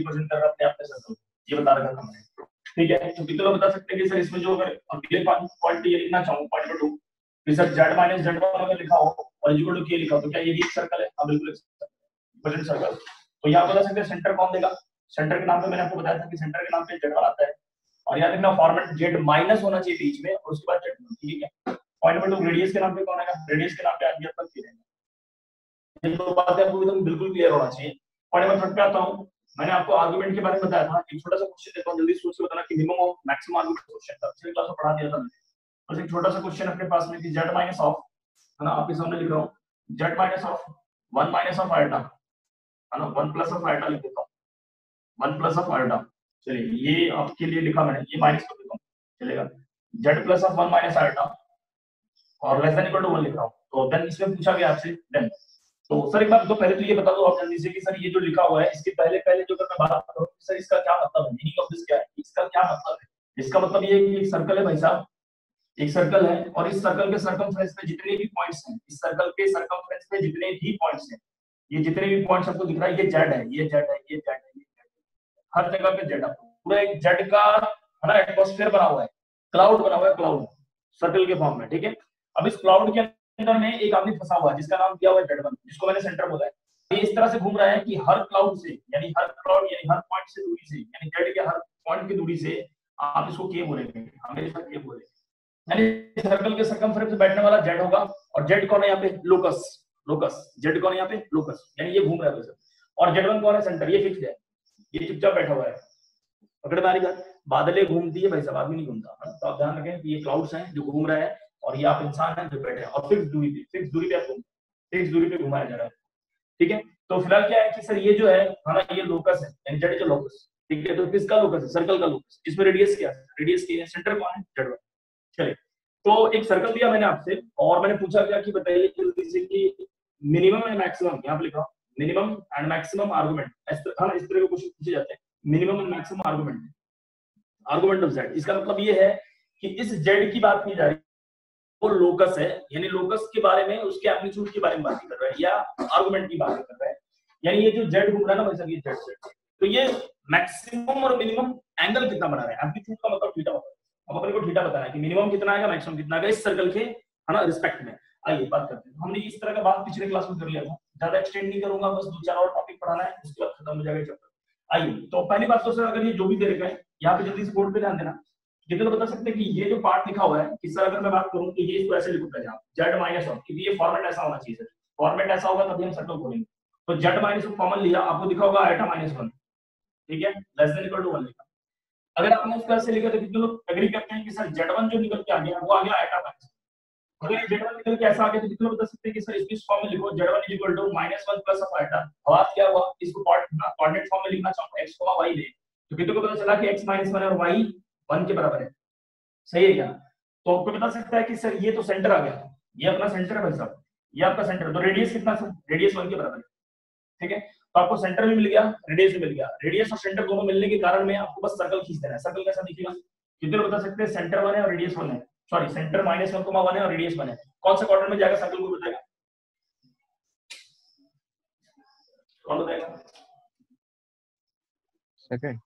Represent कर रहा है अपने आप में सर्कल ये बता रखा था मैंने ठीक है? तो कितने लोग बता सकते हैं कि सर इसमें जो अगर अगले पॉइंट ये लिखना चाहूँ पॉइंट नंबर टू कि सर जेड माइनस जेड अगर लिखा हो और इक्वल टू के लिखा हो तो क्या ये भी एक सर्कल है? हाँ बिल्कुल रिप्रेजेंट सर्कल तो यहाँ बता सकते हैं सेंटर कौन देगा? सेंटर के नाम पे मैंने आपको बताया था कि सेंटर के नाम पे जेड वन आता है। और याद रखना फॉर्मेट जेड माइनस होना चाहिए बीच में और उसके बाद जेड ठीक है? पॉइंट नंबर टू रेडियस के नाम पे कौन आएगा? रेडियस के नाम पे तक की रहेगा। ये दो बातें आपको एकदम बिल्कुल क्लियर होना चाहिए। पॉइंट नंबर थर्ड पे आता हूँ। मैंने आपको आर्गुमेंट के बारे में बताया था, एक छोटा सा क्वेश्चन देता हूँ, जल्दी सोच के बताना कि मिनिमम और मैक्सिमम आर्गुमेंट क्वेश्चन था। पिछले क्लास में पढ़ा दिया था मैंने। बस एक छोटा सा क्वेश्चन अपने पास में कि z माइनस ऑफ़ है ना, आपके सामने लिख रहा हूँ। Z minus of 1 minus of iota है ना 1 प्लस ऑफ़ आयटा लिख देता हूँ। 1 प्लस ऑफ़ आयटा चलिए, ये आपके लिए लिखा मैंने, ये माइनस कर देता हूँ। चलेगा। Z plus of 1 minus iota और लेस देन इक्वल टू 1 लिख रहा हूँ। तो देन इसमें पूछा गया आपसे देन तो सर, एक बार तो पहले तो ये बता दो, आप जल्दी से कि सर, ये जो लिखा हुआ है, इसके पहले पहले जो मैं बात करूँ, सर, इसका क्या मतलब है? मीनिंग ऑफ़ दिस क्या है? इसका क्या मतलब है? इसका मतलब ये कि एक सर्कल है भाई साहब। एक सर्कल है, और इस सर्कल के सरकमफ्रेंस पे जितने भी पॉइंट्स हैं, इस सर्कल के सरकमफ्रेंस पे जितने भी पॉइंट्स हैं, ये जितने भी पॉइंट्स आपको दिख रहा है, ये जेड है, ये जेड है, ये जेड है, ये जेड हर जगह पे जेड आपको पूरा एक जेड का, है ना एटमॉस्फेयर बना हुआ है। क्लाउड बना हुआ है क्लाउड सर्कल के फॉर्म में, ठीक है? अब इस क्लाउड के अंदर में एक आदमी फंसा हुआ है, जिसका नाम दिया हुआ है जेड जिसको मैंने सेंटर बोला है। ये इस तरह से घूम रहा है कि हर क्लाउड से, यानी हर क्लाउड यानी हर पॉइंट से दूरी से, यानी जेड के हर पॉइंट की दूरी से आप इसको के बोलेंगे, हमेशा के बोलेंगे। यानी सर्कल के सरकमफ्रेंस बैठने वाला जेड होगा और जेड कौन है यहाँ पे? लोकस लोकस जेड कौन है यहाँ पे? लोकस यानी ये घूम रहा है और जेड वन कौन है? सेंटर ये फिक्स है। ये चुपचाप बैठा हुआ है। पकड़ में आ रही बात? बादलें घूमती है भाई सब आदमी नहीं घूमता। तो आप ध्यान रखें कि ये क्लाउड्स हैं जो घूम रहा है। और ये आप इंसान हैं, जो बैठे हैं। और फिक्स दूरी पे फिक्स दूरी पे आपको फिक्स दूरी पे घुमाया जा रहा है। ठीक है? तो फ़िलहाल क्या है कि सर, ये जो है, हमारा ये लोकस है, यानी जेड जो लोकस ठीक है? तो किसका लोकस है? सर्कल का लोकस इसमें रेडियस क्या है? रेडियस क्या है? सेंटर कौन है? जेड वन चलिए। तो एक सर्कल दिया मैंने आपसे, और मैंने पूछा गया कि बताइए कि मिनिमम एंड मैक्सिमम यहाँ पे लिखा। मिनिमम एंड मैक्सिमम आर्गुमेंट हाँ इस तरह के क्वेश्चन पूछे जाते हैं। Minimum and maximum argument argument of Z इसका मतलब ये है कि इस जेड की बात की जा रही वो लोकस है, यानी लोकस के बारे में उसके एम्पलीट्यूड के बारे में बात कर रहा है, या आर्गुमेंट की बात कर रहा है। यानी ये जो जेड घूम रहा है ना वैसा ये जेड सेट तो ये मैक्सिमम और मिनिमम एंगल कितना बना रहा है? एम्पलीट्यूड का मतलब थीटा होता है। अब अपने को थीटा बताना है कि मिनिमम कितना आएगा मैक्सिमम कितना आएगा, इस सर्कल के, है ना रिस्पेक्ट में। आइए, बात करते हैं। हमने इस तरह का बात पिछले क्लास में कर लिया था। ज़्यादा एक्सटेंड नहीं करूँगा, बस दो चार और टॉपिक पढ़ाना है, उसके बाद खत्म हो जाएगा चैप्टर आइए तो पहली बात तो सर अगर ये जो भी दे रखा है, यहाँ पे जल्दी से बोर्ड पे ध्यान देना। कितने लोग बता सकते हैं कि ये जो पार्ट लिखा हुआ है कि सर अगर मैं बात करूँ कि ये इसको ऐसे लिखूँगा जहाँ जेड माइनस वन क्योंकि ये फॉर्मेट ऐसा होना चाहिए फॉर्मेट ऐसा होगा, तभी हम सर्कल खोलेंगे तो जेड माइनस कॉमन लिया, आपको दिखा होगा आइटा माइनस वन ठीक है? Less than equal to one लिखा। अगर आपने इसको ऐसे लिखा तो कितने लोग एग्री करते हैं कि सर जेड वन जो निकल के आ गया, वो आ गया आइटा माइनस अगर जेड वन निकल के ऐसा आ गया तो कितने लोग बता सकते हैं कि सर इसको इस फॉर्म में लिखो Z one equal to minus one plus of iota अब आप क्या हुआ? इसको कोऑर्डिनेट फॉर्म में लिखना चाहूँ एक्स वाई ले। तो कितने को पता चला कि एक्स माइनस वन और वाई वन के बराबर है। सही है क्या? तो आपको बता सकता है कि सर ये तो सेंटर आ गया। ये अपना सेंटर है भाई साहब। ये आपका सेंटर तो रेडियस कितना सर? रेडियस वन के बराबर है। ठीक है? तो आपको सेंटर भी मिल गया रेडियस भी मिल गया। रेडियस और सेंटर दोनों मिलने के कारण में आपको बस सर्कल खींच देना है। सर्कल कैसा दिखेगा? कितने बता सकते हैं? सेंटर वन है और रेडियस वन है। Sorry centre minus one comma one है और रेडियस वन है। कौन सा क्वार्टर में जाएगा सर्कल को बताएगा? कौन बताएगा? सेकंड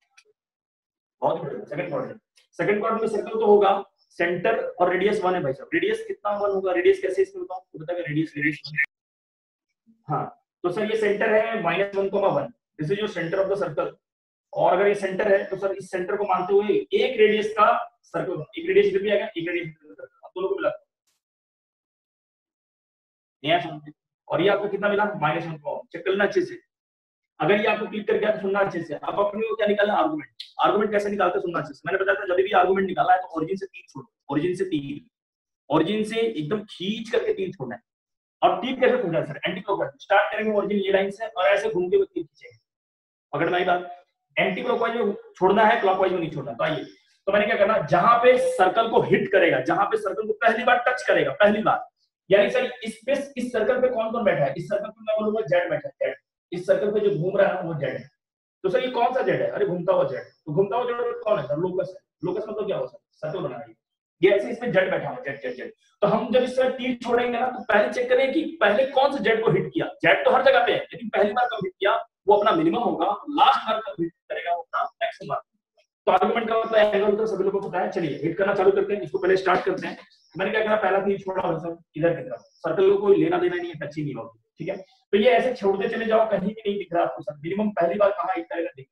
बहुत सेकंड क्वार्टर सेकंड क्वार्टर में सर्कल तो होगा सेंटर और रेडियस वन है भाई साहब। रेडियस कितना वन होगा? रेडियस कैसे इसमें बताऊँ? बताएगा रेडियस रेडियस हाँ तो सर ये सेंटर है minus one comma one this is your centre of the circle और अगर ये सेंटर है तो सर इस सेंटर को मानते हुए एक रेडियस का सर्कल एक रेडियस भी आएगा, एक रेडियस दोनों को मिला और ये आपको कितना मिला? माइनस वन चेक करना अच्छे से। अगर ये आपको क्लिक कर गया तो सुनना अच्छे से अब अपने को क्या निकालना? आर्गुमेंट आर्गुमेंट कैसे निकालते सुनना अच्छे से? मैंने बताया था, जब भी आर्गुमेंट निकाला है तो ओरिजिन से तीन छोड़ो। ओरिजिन से तीन ओरिजिन से एकदम खींच करके तीन छोड़ना है। और तीन कैसे छोड़ना है सर एंटी क्लॉकवाइज स्टार्ट करेंगे ओरिजिन ये लाइन से, और ऐसे घूम के तीन खींचेंगे। पकड़ में आई बात? एंटी क्लॉकवाइज में छोड़ना है क्लॉकवाइज में नहीं छोड़ना तो आइए। तो मैंने क्या करना, जहाँ पे सर्कल को हिट करेगा, जहाँ पे सर्कल को पहली बार टच करेगा, पहली बार। यानी सर इस पे, इस सर्कल पे कौन कौन बैठा है? इस सर्कल पे मैं बोलूँगा जेड बैठा है जेड इस सर्कल पे जो घूम रहा है वो जेड है। तो सर, ये कौन सा जेड है? अरे, घूमता हुआ जेड तो घूमता हुआ जेड कौन है? सर लोकस है। लोकस मतलब क्या हो सर? सर्कल बना रही ये ऐसे इसमें जेड बैठा हुआ जेड जेड जेड तो हम जब इस तरह तीर छोड़ेंगे ना तो पहले चेक करें कि पहले कौन से जेड को हिट किया। जेड तो हर जगह पे है, लेकिन पहली बार कब हिट किया, वो अपना मिनिमम होगा। लास्ट बार कब हिट करेगा, वो अपना मैक्सिमम तो आर्गुमेंट का मतलब एंगल तो सभी लोगों को पता है। चलिए हिट करना चालू करते हैं। इसको पहले स्टार्ट करते हैं। मैंने क्या करा पहला तीर छोड़ा और इधर की तरफ़। सर्कल को कोई लेना देना नहीं है टच ही नहीं होगी। ठीक है? तो ये ऐसे छोड़ते चले जाओ, कहीं भी नहीं दिख रहा आपको सर मिनिमम पहली बार कहाँ हिट करेगा देख।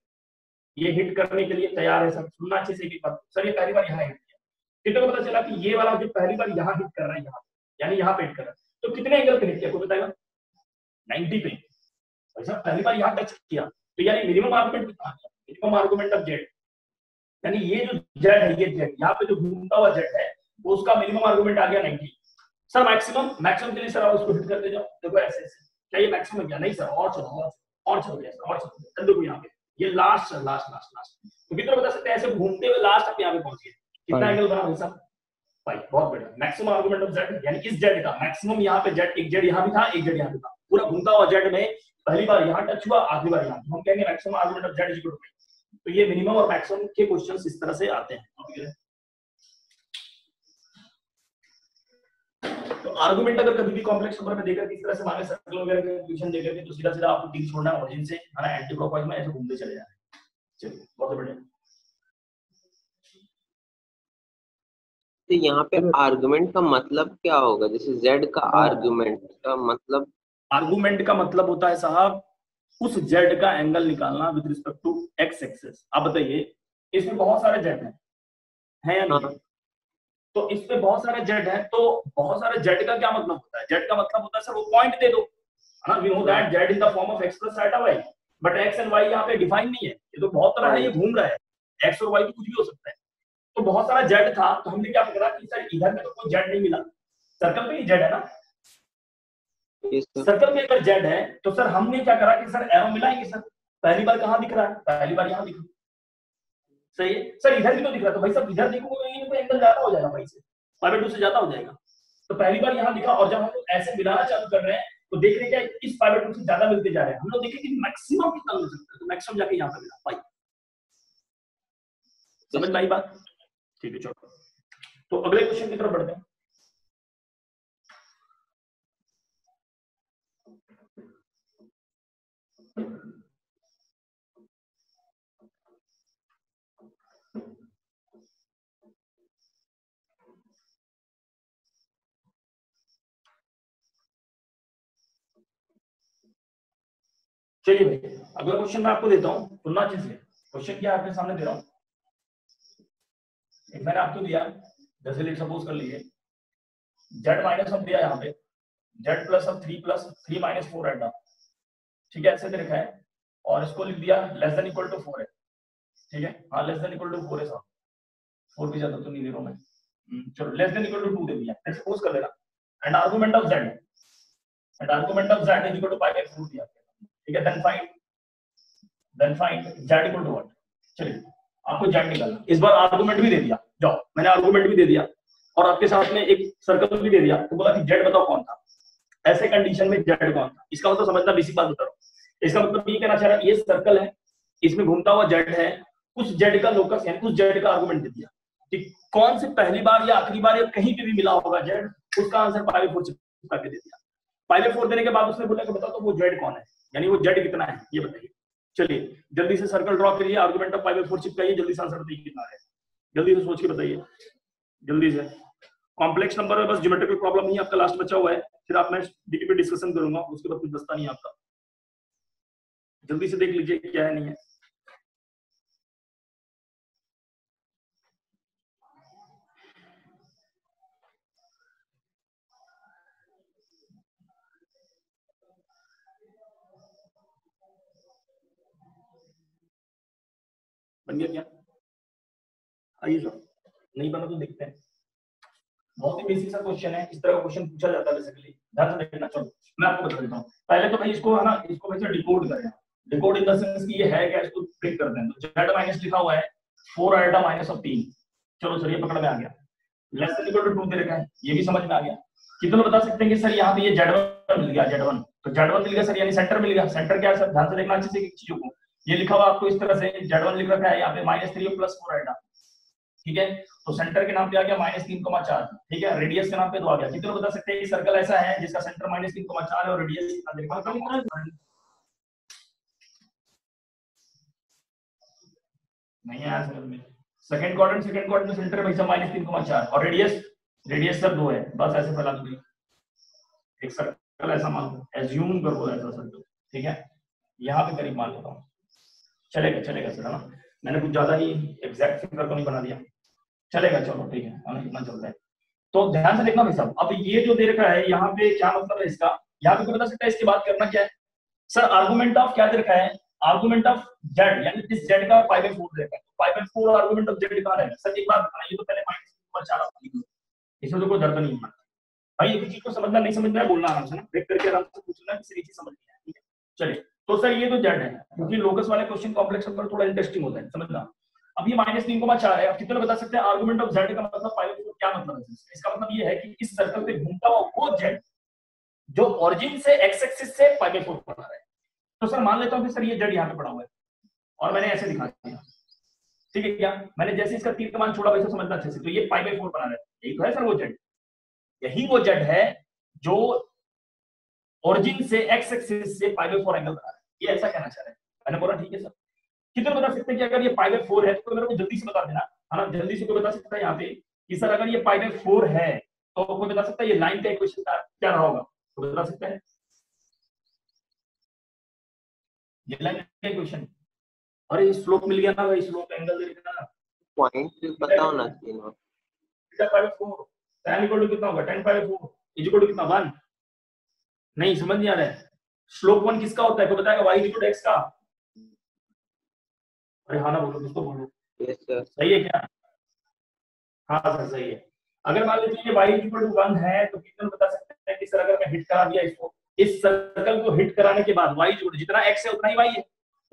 ये हिट करने के लिए तैयार है सर सुनना अच्छे से बात। सर, ये पहली बार यहाँ हिट किया। कितने को पता चला कि ये वाला जो पहली बार यहाँ हिट कर रहा है, यहाँ यानी यहाँ पे हिट कर रहा है। तो कितने एंगल पे हिट किया, कोई बताएगा? नाइनटी पे। अच्छा पहली बार यहाँ टच किया। तो यानी मिनिमम आर्गुमेंट कितना आ गया मिनिमम आर्गुमेंट ऑफ़ जेड यानी ये जो जेड है, ये जेड यहाँ पे जो घूमता हुआ जेड है उसका मिनिमम आर्गुमेंट आ गया 90 सर मैक्सिमम मैक्सिमम के लिए सर आप उसको हिट करते जाओ। देखो ऐसे ऐसे। ये मैक्सिमम क्या नहीं सर और चलो और चलो गया और चलो देखो यहाँ पे ये last sir last last last तो कितना बता सकते हैं ऐसे घूमते हुए लास्ट आप यहाँ पे पहुँच गए कितना एंगल बना भाई साहब भाई बहुत बढ़िया मैक्सिमम आर्गुमेंट ऑफ़ जेड यानी इस जेड का मैक्सिमम यहाँ पे जेड एक जेड यहाँ भी था एक जेड यहाँ पे था पूरा घूमता हुआ जेड में पहली बार यहाँ टच हुआ बार यहाँ हम कहेंगे maximum argument of Z is तो ये मिनिमम और मैक्सिमम के क्वेश्चन इस तरह से आते हैं तो आर्गुमेंट अगर कभी भी कॉम्प्लेक्स नंबर में देखकर किस तरह से माने सर्कल वगैरह के क्वेश्चन देकर के तो सीधा सीधा आपको तीर छोड़ना है ओरिजिन से है ना? एंटी क्लॉकवाइज में ऐसे घूमते चले जाना चलिए बहुत बढ़िया। तो यहाँ पे आर्गुमेंट का मतलब क्या होगा? जैसे जेड का आर्गुमेंट हाँ। का मतलब आर्गुमेंट का मतलब होता है साहब उस जेड का एंगल निकालना with respect to X axis आप बताइए इसमें बहुत सारे जेड हैं। है या नहीं? हाँ। तो इसमें बहुत सारे जेड हैं तो बहुत सारे जेड का क्या मतलब होता है? जेड का मतलब होता है सर वो पॉइंट दे दो। हाँ we know that Z in the form of X plus iota Y but X and Y यहाँ पे डिफाइन नहीं है। ये तो बहुत तरह है ये घूम रहा है। एक्स और वाई तो कुछ भी हो सकता है। तो बहुत सारा जेड था तो हमने क्या पकड़ा कि सर इधर में तो कोई जेड नहीं मिला। सर्कल पे ही जेड है ना? सर्कल में अगर जेड है तो सर हमने क्या करा कि सर एरो मिलाएँगे सर? पहली बार कहाँ दिख रहा है? पहली बार यहाँ दिख रहा सही है? सर, इधर भी तो दिख रहा तो भाई, सब इधर देखोगे तो एंगल ज़्यादा हो जाएगा भाई से। फाइव टू से ज़्यादा हो जाएगा। तो पहली बार यहाँ दिखा और जब हम लोग ऐसे मिलाना चालू कर रहे हैं तो देख रहे हैं इस फाइव टू से ज़्यादा मिलते जा रहे हैं? हम लोग देखें कि मैक्सिमम कितना मिल सकता है। तो मैक्सिमम जाके यहाँ पर मिला, भाई। समझ आई बात? ठीक है, चलो। तो अगले क्वेश्चन की तरफ़ बढ़ते हैं। चलिए भाई अगला क्वेश्चन मैं आपको देता हूँ सुनना अच्छे क्वेश्चन क्या आपके सामने दे रहा हूँ? मैंने आपको दिया जैसे लिख सपोज़ कर लीजिए। जेड माइनस ऑफ़ दिया यहाँ पे। Z plus of three plus three minus four eight ठीक है ऐसे दे रखा है। और इसको लिख दिया less than equal to four है। ठीक है? हाँ less than equal to four है साहब। फोर भी ज़्यादा तो नहीं दे रहा हूँ मैं। हम्म, चलो less than equal to two दे दिया। सपोज़ कर लेना। And argument of Z and argument of Z is equal to pi by 4 दिया। ठीक है then find then find z equal to what चलिए, आपको z निकालना इस बार आर्गुमेंट भी दे दिया। जाओ, मैंने आर्गुमेंट भी दे दिया और आपके साथ में एक सर्कल भी दे दिया। तो बोला कि z बताओ कौन था? ऐसे कंडीशन में z कौन था? इसका मतलब समझना बेसिक बात बता रहा हूँ। इसका मतलब ये कहना चाह रहा ये सर्कल है, इसमें घूमता हुआ z है उस z का लोकस यानी उस z का आर्गुमेंट दे दिया। कि कौन से पहली बार या आखिरी बार या कहीं पे भी मिला होगा z, उसका आंसर पाई फोर करके दे दिया। पाई फोर देने के बाद उसने बोला कि बताओ तो वो z कौन है? यानी वो जेड कितना है, ये बताइए। चलिए, जल्दी से सर्कल ड्रॉ करिए आर्गुमेंट ऑफ़ पाई फोर चिपकाइए जल्दी से आंसर बताइए कितना है। जल्दी से सोच के बताइए। जल्दी से। कॉम्प्लेक्स नंबर में बस ज्योमेट्रिकल प्रॉब्लम ही, आपका लास्ट बचा हुआ है। फिर आप मैं डीपी पे डिस्कशन करूँगा, उसके बाद कुछ बचता नहीं आपका। जल्दी से देख लीजिए, क्या है, नहीं है। बन गया क्या? आइए सर। नहीं बना तो देखते हैं। बहुत ही बेसिक सा क्वेश्चन है। इस तरह का क्वेश्चन पूछा जाता है बेसिकली ध्यान से देखना चलो, मैं आपको बता देता हूँ। पहले तो भाई इसको, है ना, इसको वैसे डिकोड करें। डिकोड इन द सेंस कि ये है क्या, इसको प्रिंट कर दें। तो जेड माइनस लिखा हुआ है फोर आइटा माइनस ऑफ़ तीन। चलो सर, ये पकड़ में आ गया। Less than equal to two दे रखा है? ये भी समझ में आ गया। कितने बता सकते हैं कि सर यहाँ पे ये जेड मिल गया जेड तो जेड मिल गया सर, यानी सेंटर मिल गया। सेंटर क्या है सर? ध्यान से देखना अच्छे से चीज़ों को। ये लिखा हुआ आपको इस तरह से जेड वन लिख रखा है, यहाँ पे माइनस थ्री प्लस फोर आएगा ठीक है? तो सेंटर के नाम पे आ गया माइनस तीन कमा चार। ठीक है? रेडियस के नाम पे दो आ गया। कितने बता सकते हैं सर्कल ऐसा है जिसका सेंटर माइनस तीन कमा चार है और रेडियस नहीं आया समझ में। सेकंड क्वाड्रेंट सेकंड क्वाड्रेंट में सेंटर भाई माइनस तीन कोमा चार। और रेडियस रेडियस सर दो है। बस ऐसे फैला दूँगी एक सर्कल ऐसा मान लो। एज्यूम कर दो ऐसा सर्कल ठीक है? यहाँ पे करीब मान लेता हूँ। चलेगा चलेगा सर मैंने कुछ ज़्यादा ही एग्जैक्ट फिगर तो नहीं बना दिया। चलेगा, चलो, ठीक है हमें इतना चलता है। तो ध्यान से देखना भाई साहब, अब ये जो दे रखा है, यहाँ पे क्या मतलब है इसका? यहाँ पे बता सकता है इसके बाद करना क्या है? सर आर्गुमेंट ऑफ़ क्या दे रखा है? आर्गुमेंट ऑफ़ जेड यानी इस जेड का फाइव बाई फोर दे रखा है। Five by four argument of Z कहाँ है सर, एक बात बताना ये तो पहले माइनस चार इसमें तो कोई दर्द नहीं होना भाई एक चीज़ को समझना, नहीं समझना है, बोलना आराम से ना? देख करके आराम से पूछना किसी चीज़ समझ नहीं ठीक है? चलिए। तो सर ये तो जेड है, क्योंकि लोकस वाले क्वेश्चन कॉम्प्लेक्स नंबर थोड़ा इंटरेस्टिंग होता है, समझना। अब ये माइनस तीन को चार है अब कितने बता सकते हैं? आर्गुमेंट ऑफ़ जेड का मतलब फाइव क्या मतलब है? इसका मतलब ये है कि इस सर्कल पे घूमता हुआ वो जेड जो ओरिजिन से एक्स एक्सिस से फाइव बाई फोर पढ़ा है। तो सर मान लेता हूँ कि सर ये जेड यहाँ पे पड़ा हुआ है, और मैंने ऐसे दिखा दिया। ठीक है क्या? मैंने जैसे इसका तीर कमान छोड़ा, वैसे समझना अच्छे से। तो ये फाइव बाई फोर बना रहा है। यही तो है सर वो जेड यही वो जेड है जो ओरिजिन से एक्स एक्सिस से बाई फोर एंगल बना रहा है। ये ऐसा कहना चाह रहे हैं। मैंने बोला ठीक है सर। कितने बता सकते हैं कि अगर ये पाई बाई फोर है तो मेरे को जल्दी से बता देना। है ना जल्दी से कोई बता सकता है यहाँ पे कि सर अगर ये पाई बाई फोर है तो कोई बता सकता है ये लाइन का इक्वेशन क्या रहा होगा? तो बता सकते हैं? ये लाइन का इक्वेशन अरे स्लोप मिल गया ना भाई स्लोप एंगल दे देना पॉइंट चाहिए ना theta pi by four tan equal to कितना होगा? Tan pi four is equal to कितना? 1 नहीं समझ नहीं आ रहा है। स्लोप वन किसका होता है? कोई बताएगा? Y इक्वल x का? अरे हाँ ना बोलो किसको बोलो सर सही है क्या? हाँ सर सही है। अगर मान लीजिए y इक्वल टू 1 है तो कितने बता सकते हैं कि सर अगर मैं हिट करा दिया इसको इस सर्कल को हिट कराने के बाद y इक्वल जितना एक्स है उतना ही वाई है।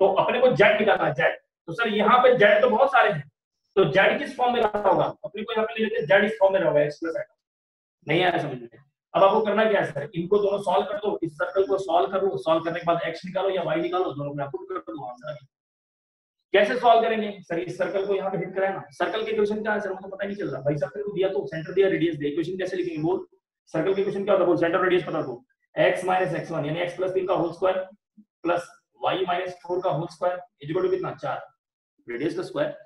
तो अपने को जेड निकालना है जेड तो सर यहाँ पे जेड तो बहुत सारे हैं। तो जेड किस फॉर्म में रहा होगा? अपने को यहाँ पे ले लेते हैं z इस फॉर्म में रहा होगा x प्लस नहीं आया समझ में। अब आपको करना क्या है सर इनको दोनों सॉल्व कर दो, इस सर्कल को सॉल्व करो सॉल्व करने के बाद x निकालो या y निकालो, दोनों को पुट कर दो आंसर कैसे सॉल्व करेंगे? सर इस सर्कल को यहाँ पे हिट कराए ना। सर्कल के क्वेश्चन क्या है सर मुझे पता नहीं चल रहा। भाई सर्कल को दिया तो सेंटर दिया रेडियस दिया। क्वेश्चन कैसे लिखेंगे? बोल। सर्कल की इक्वेशन क्या होता है? बोल। सेंटर रेडियस पता दो। x माइनस एक्स वन यानी x प्लस तीन का whole square plus y minus four का होल स्क्वायर इक्वल टू कितना? चार। रेडियस का स्क्वायर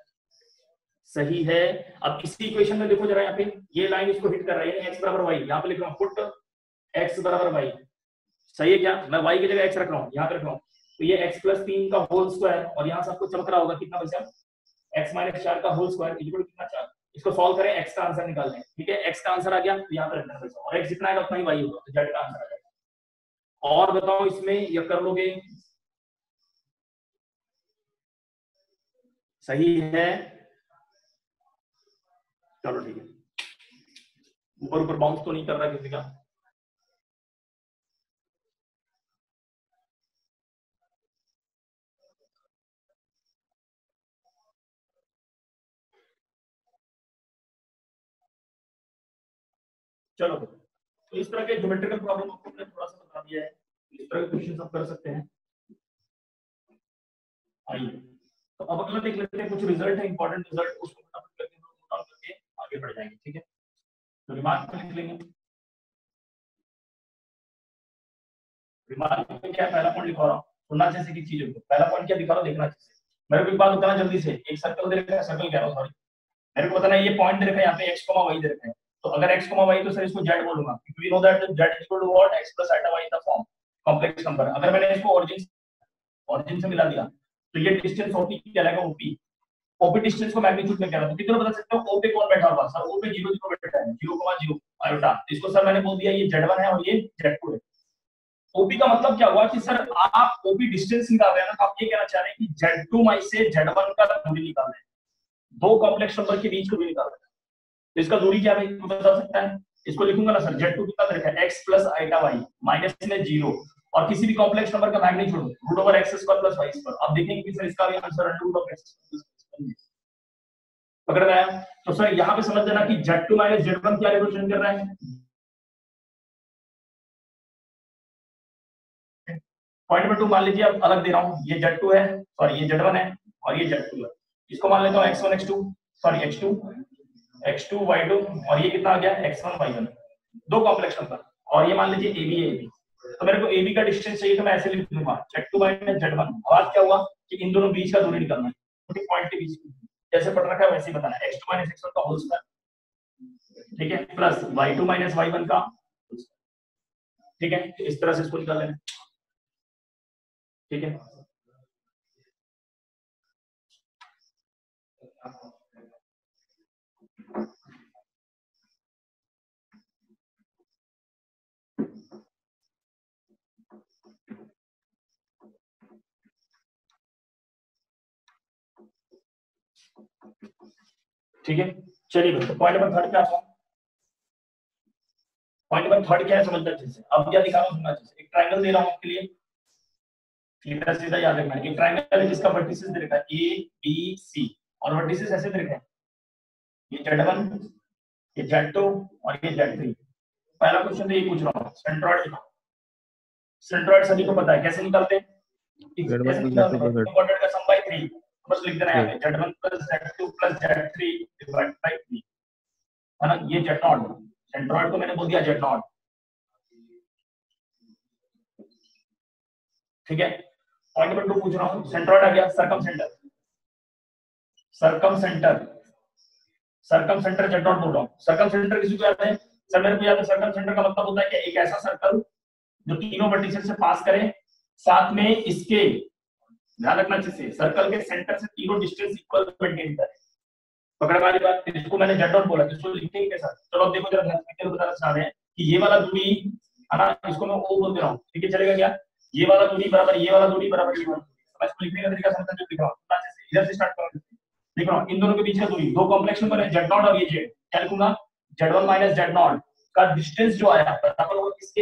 सही है? अब इसी इक्वेशन में देखो जरा यहाँ पे, ये लाइन इसको हिट कर रही है x बराबर y, यहाँ पे लिख रहा हूँ पुट x बराबर y सही है क्या? मैं y की जगह x रख रहा हूँ, यहाँ पे रख रहा हूँ। तो ये x प्लस तीन का होल स्क्वायर और यहाँ से आपको चमक रहा होगा कितना बचा? x माइनस चार का होल स्क्वायर इक्वल कितना चार? इसको सॉल्व करें एक्स का आंसर निकाल लें। ठीक है? एक्स का आंसर आ गया तो यहाँ पे रखना बचा और एक्स जितना आएगा, उतना ही वाई होगा तो z का आंसर आ जाएगा। और बताओ इसमें, ये कर लोगे? सही है? चलो ठीक है। ऊपर ऊपर बाउंस तो नहीं कर रहा किसी का। चलो। तो इस तरह के ज्योमेट्रिकल प्रॉब्लम आपको मैंने थोड़ा सा बता दिया है। इस तरह के क्वेश्चन आप कर सकते हैं। आइए। तो अब अगला देख लेते हैं, कुछ रिज़ल्ट है इंपॉर्टेंट रिज़ल्ट उसको फटाफट करके आगे बढ़ जाएँगे, ठीक है? तो रिमार्क में लिख लेंगे। रिमार्क में क्या पहला पॉइंट लिखा रहा हूँ। सुनना जैसे की चीज़ पहला पॉइंट क्या दिखा रहा हूँ? देखना जैसे मेरे को एक बात बताना जल्दी से। एक सर्कल दे रखा है सर्कल कह रहा हूँ सॉरी मेरे को बताना ये पॉइंट दे रखा है, यहाँ पे एक्स कोमा वाई दे रखा है। तो अगर x y तो सर इसको z बोलूँगा। क्योंकि we know that z equal to what x plus eta y in the form complex number अगर मैंने इसको ओरिजिन ओरिजिन से मिला दिया तो ये डिस्टेंस OP कहलाएगा OP OP डिस्टेंस को मैग्नीट्यूड में कहलाता है? तो कितना बता सकते हो? O पे कौन बैठा हुआ सर O पे 0 0 बैठा है। 0,0 आयोटा इसको सर मैंने बोल दिया ये z1 है और ये z2 है। OP का मतलब क्या हुआ कि सर आप OP डिस्टेंस निकाल रहे हैं ना तो आप ये कहना चाह रहे हैं कि z2 माइ से z1 का दूरी निकाल रहे हैं। दो कॉम्प्लेक्स नंबर के बीच को भी निकाल रहे हैं। तो इसका दूरी क्या तू बता सकता है? इसको लिखूँगा ना सर z2 कितना रखा है? X plus iota y minus में ज़ीरो और किसी भी कॉम्प्लेक्स नंबर का magnitude root over x square plus y square अब देखेंगे कि सर इसका भी आंसर है रूट ऑफ़ x पकड़ में आया तो सर, यहाँ पे समझ देना कि z2 माइनस z1 क्या रिप्रेजेंट कर रहा है? पॉइंट नंबर टू मान लीजिए, अब अलग दे रहा हूँ। ये z2 है सॉरी ये z1 है और ये z2 है। इसको मान लेता हूँ x1 x2 sorry x2 x two y two और ये कितना आ गया? एक्स वन वाई वन दो कॉम्प्लेक्स नंबर और ये मान लीजिए ए बी ए बी तो मेरे को ए का डिस्टेंस चाहिए तो मैं ऐसे लिख दूँगा। Z two minus z one आज क्या हुआ कि इन दोनों बीच का दूरी निकालना है। पॉइंट के बीच जैसे पढ़ रखा है वैसे ही बताना x two minus x one का होल स्क्वायर ठीक है? Plus y two minus y one का ठीक है? इस तरह से इसको निकाल लेना। ठीक है? ठीक है? चलिए तो पॉइंट नंबर थर्ड क्या आता पॉइंट नंबर थर्ड क्या है? समझना अच्छे से अब क्या दिखा रहा हूँ अच्छे से एक ट्रायंगल दे रहा हूँ आपके लिए। सीधा सीधा याद रखना। एक ट्रायंगल है जिसका वर्टिसेस दे रखा है। ए बी सी और वर्टिसेस ऐसे दे रखे हैं। ये Z1 ये Z2 और ये Z3 पहला क्वेश्चन तो ये पूछ रहा हूँ। सेंट्रॉइड दिखाओ। सेंट्रॉइड सभी को पता है। कैसे निकालते हैं? हैं? का सम बाय 3 बस लिख देना है Z1 Z2 Z3 divide by 3 है ना ये Z0 सेंट्रॉइड को मैंने बोल दिया Z0 ठीक है पॉइंट नंबर टू पूछ रहा हूँ सेंट्रॉइड आ गया circumcentre circumcentre circumcentre Z not बोल रहा हूँ सरकम सेंटर किसी को याद है? सर मेरे को याद है सरकम सेंटर का मतलब होता है कि एक ऐसा सर्कल जो तीनों वर्टिसेस से पास करे साथ में इसके ध्यान रखना चाहिए सर्कल के सेंटर से तीनों डिस्टेंस इक्वल मेंटेन करे पकड़ वाली बात इसको मैंने जेड नॉट बोला इसको लिखते हैं कैसा? चलो अब देखो जरा ध्यान से बताना चाह रहे हैं कि ये वाला दूरी, है ना, इसको मैं ओ बोल दे रहा हूँ। ठीक है, चलेगा क्या? ये वाला दूरी बराबर, ये वाला दूरी बराबर, ये वाला दूरी। इसको लिखने का तरीका समझना जो लिख रहा हूँ। इधर से स्टार्ट करो। लिख रहा हूँ, इन दोनों के बीच का दूरी, दो कॉम्प्लेक्स नंबर है जेड नॉट और ये जेड क्या लिखूँगा? Z one minus z nought का डिस्टेंस जो आया, बराबर होगा किसके?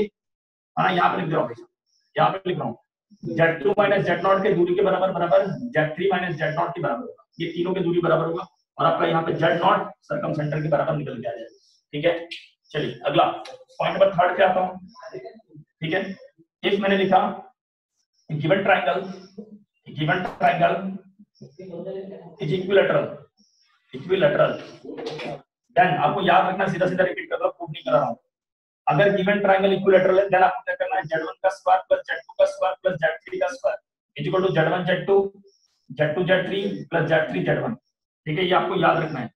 हाँ यहाँ पे लिख दे रहा हूँ यहाँ पे लिख रहा हूँ। Z two minus z nought के दूरी के बराबर बराबर z three minus z nought के बराबर होगा। ये तीनों के दूरी बराबर होगा और आपका यहाँ पे जेड नॉट सरकम सेंटर के बराबर निकल के आ जाएगा। ठीक है? चलिए, अगला। पॉइंट नंबर थर्ड पे आता हूँ। ठीक है? इफ़ मैंने लिखा given triangle given triangle is equilateral equilateral then आपको याद रखना सीधा सीधा रिपीट कर रहा हूँ प्रूफ नहीं कर रहा हूँ। अगर गिवन ट्रायंगल इक्विलेटरल है देन आपको क्या करना है? Z1 का स्क्वायर प्लस z2 का स्क्वायर प्लस z3 का square is equal to z1 z2 z2 z3 plus z3 z1 ठीक है, ये आपको याद रखना है।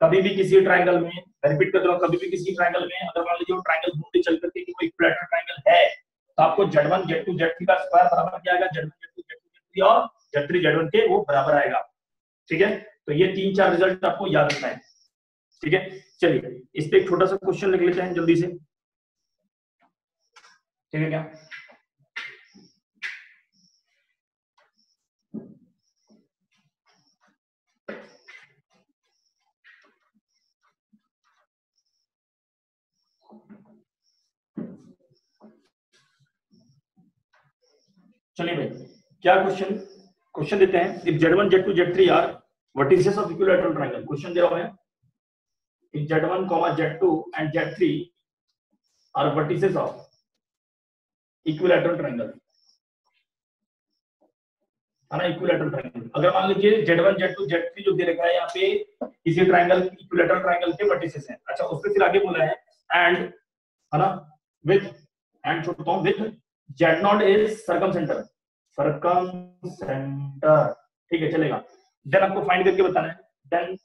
कभी भी किसी ट्रायंगल में रिपीट कर रहा कभी भी किसी ट्रायंगल में अगर मान लीजिए वो ट्रायंगल घूमते चल करके कोई इक्विलेटरल ट्रायंगल है तो आपको z1 z2 z3 का स्क्वायर बराबर क्या आएगा? Z1 z2 z2 z3 और z3 z1 के वो बराबर आएगा। ठीक है? तो ये तीन चार रिज़ल्ट आपको याद रखना है। ठीक है? चलिए, इस पर एक छोटा सा क्वेश्चन लिख लेते हैं जल्दी से। ठीक है क्या? चलिए भाई, क्या क्वेश्चन क्वेश्चन देते हैं। If z1 z2 z3 are vertices of equilateral triangle. Question दे रहा हूँ if z1 comma z2 and z3 are vertices of equilateral triangle. है इक्विलेटरल ट्रायंगल अगर मान लीजिए z1 z2 z3 जो दे रखा है, यहाँ पे किसी ट्रायंगल इक्विलेटरल ट्रायंगल के वर्टिसेस हैं। अच्छा उसके फिर आगे बोला है। एंड है ना विद एंड छोड़ता हूँ with z0 is circumcentre circumcentre ठीक है, चलेगा। देन आपको फाइंड करके बताना है। देन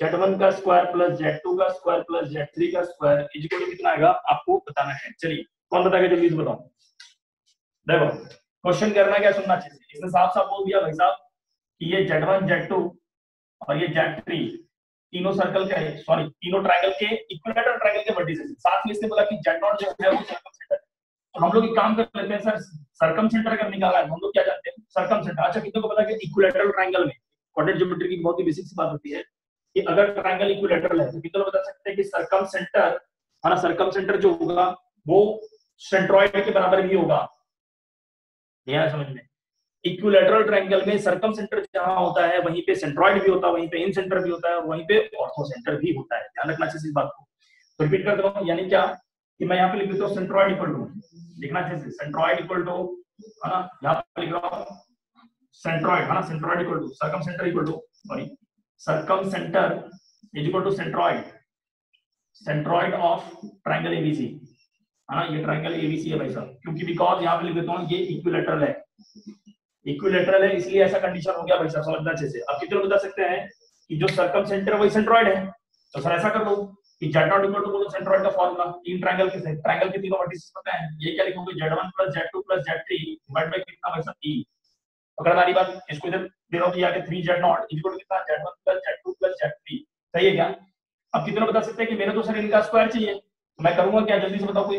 z1 का स्क्वायर प्लस जेड टू का स्क्वायर प्लस जेड थ्री का स्क्वायर इज़ इक्वल टू कितना आएगा? आपको बताना है। चलिए, कौन बताएगा जल्दी से बताओ? देखो क्वेश्चन करना क्या, सुनना चाहिए इसने साफ़ साफ़ बोल दिया भाई साहब कि ये z1 z2 और ये z3 तीनों सर्कल के सॉरी तीनों ट्रायंगल के इक्विलेटरल ट्रायंगल के वर्टिसेस साथ में इसने बोला कि z0 जो है वो सर्कम सेंटर तो हम लोग एक काम कर लेते हैं, सर सर्कम सेंटर अगर निकाला है। हम लोग क्या जानते हैं? सर्कम सेंटर अच्छा कितने को पता कि इक्विलेटरल ट्रायंगल में क्वाड्रेंट ज्योमेट्री की बहुत ही बेसिक सी बात होती है। कि अगर ट्रायंगल इक्विलेटरल है तो कितने लोग बता सकते हैं कि सर्कम सेंटर है ना सर्कम सेंटर जो होगा, वो सेंट्रॉइड के बराबर भी होगा। यह समझ में। इक्विलेटरल ट्रायंगल में सर्कम सेंटर जहाँ होता है, वहीं पे सेंट्रॉइड भी होता है वहीं पे इन सेंटर भी होता है और वहीं पे ऑर्थो सेंटर भी होता है। ध्यान रखना चाहिए इस बात को। तो रिपीट कर दो यानी क्या? कि मैं यहाँ पे लिख देता हूँ सेंट्रॉइड इक्वल टू लिखना चाहिए सेंट्रॉइड इक्वल टू है ना? यहाँ पे लिख रहा हूँ सेंट्रॉइड है ना? Centroid equal to circumcentre equal to sorry circumcentre is equal to centroid centroid of triangle ABC है ना? ये ट्राइंगल एबीसी है भाई साहब। क्योंकि बिकॉज़ यहाँ पे लिख देता हूँ, ये इक्विलेटरल है। इक्विलेटरल है, इसलिए ऐसा कंडीशन हो गया भाई साहब, समझना अच्छे से। अब कितने बता सकते हैं कि जो सर्कम सेंटर वही सेंट्रॉइड है? तो सर ऐसा कर लो कि z नॉट इक्वल टू बोलो सेंट्रॉइड का फार्मूला तीन ट्रायंगल के ट्रायंगल के तीनों वर्टिसेस पता है? ये क्या लिखोगे? z1 z2 z3 divide by कितना भाई साहब? E पकड़ वाली बात इसको इधर दे रहा हूँ कि आगे 3z नॉट इक्वल टू कितना z1 z2 z3 सही है क्या? अब कितने बता सकते हैं कि मेरे तो सर इनका स्क्वायर चाहिए? तो मैं करूँगा क्या? जल्दी से बताओ कोई।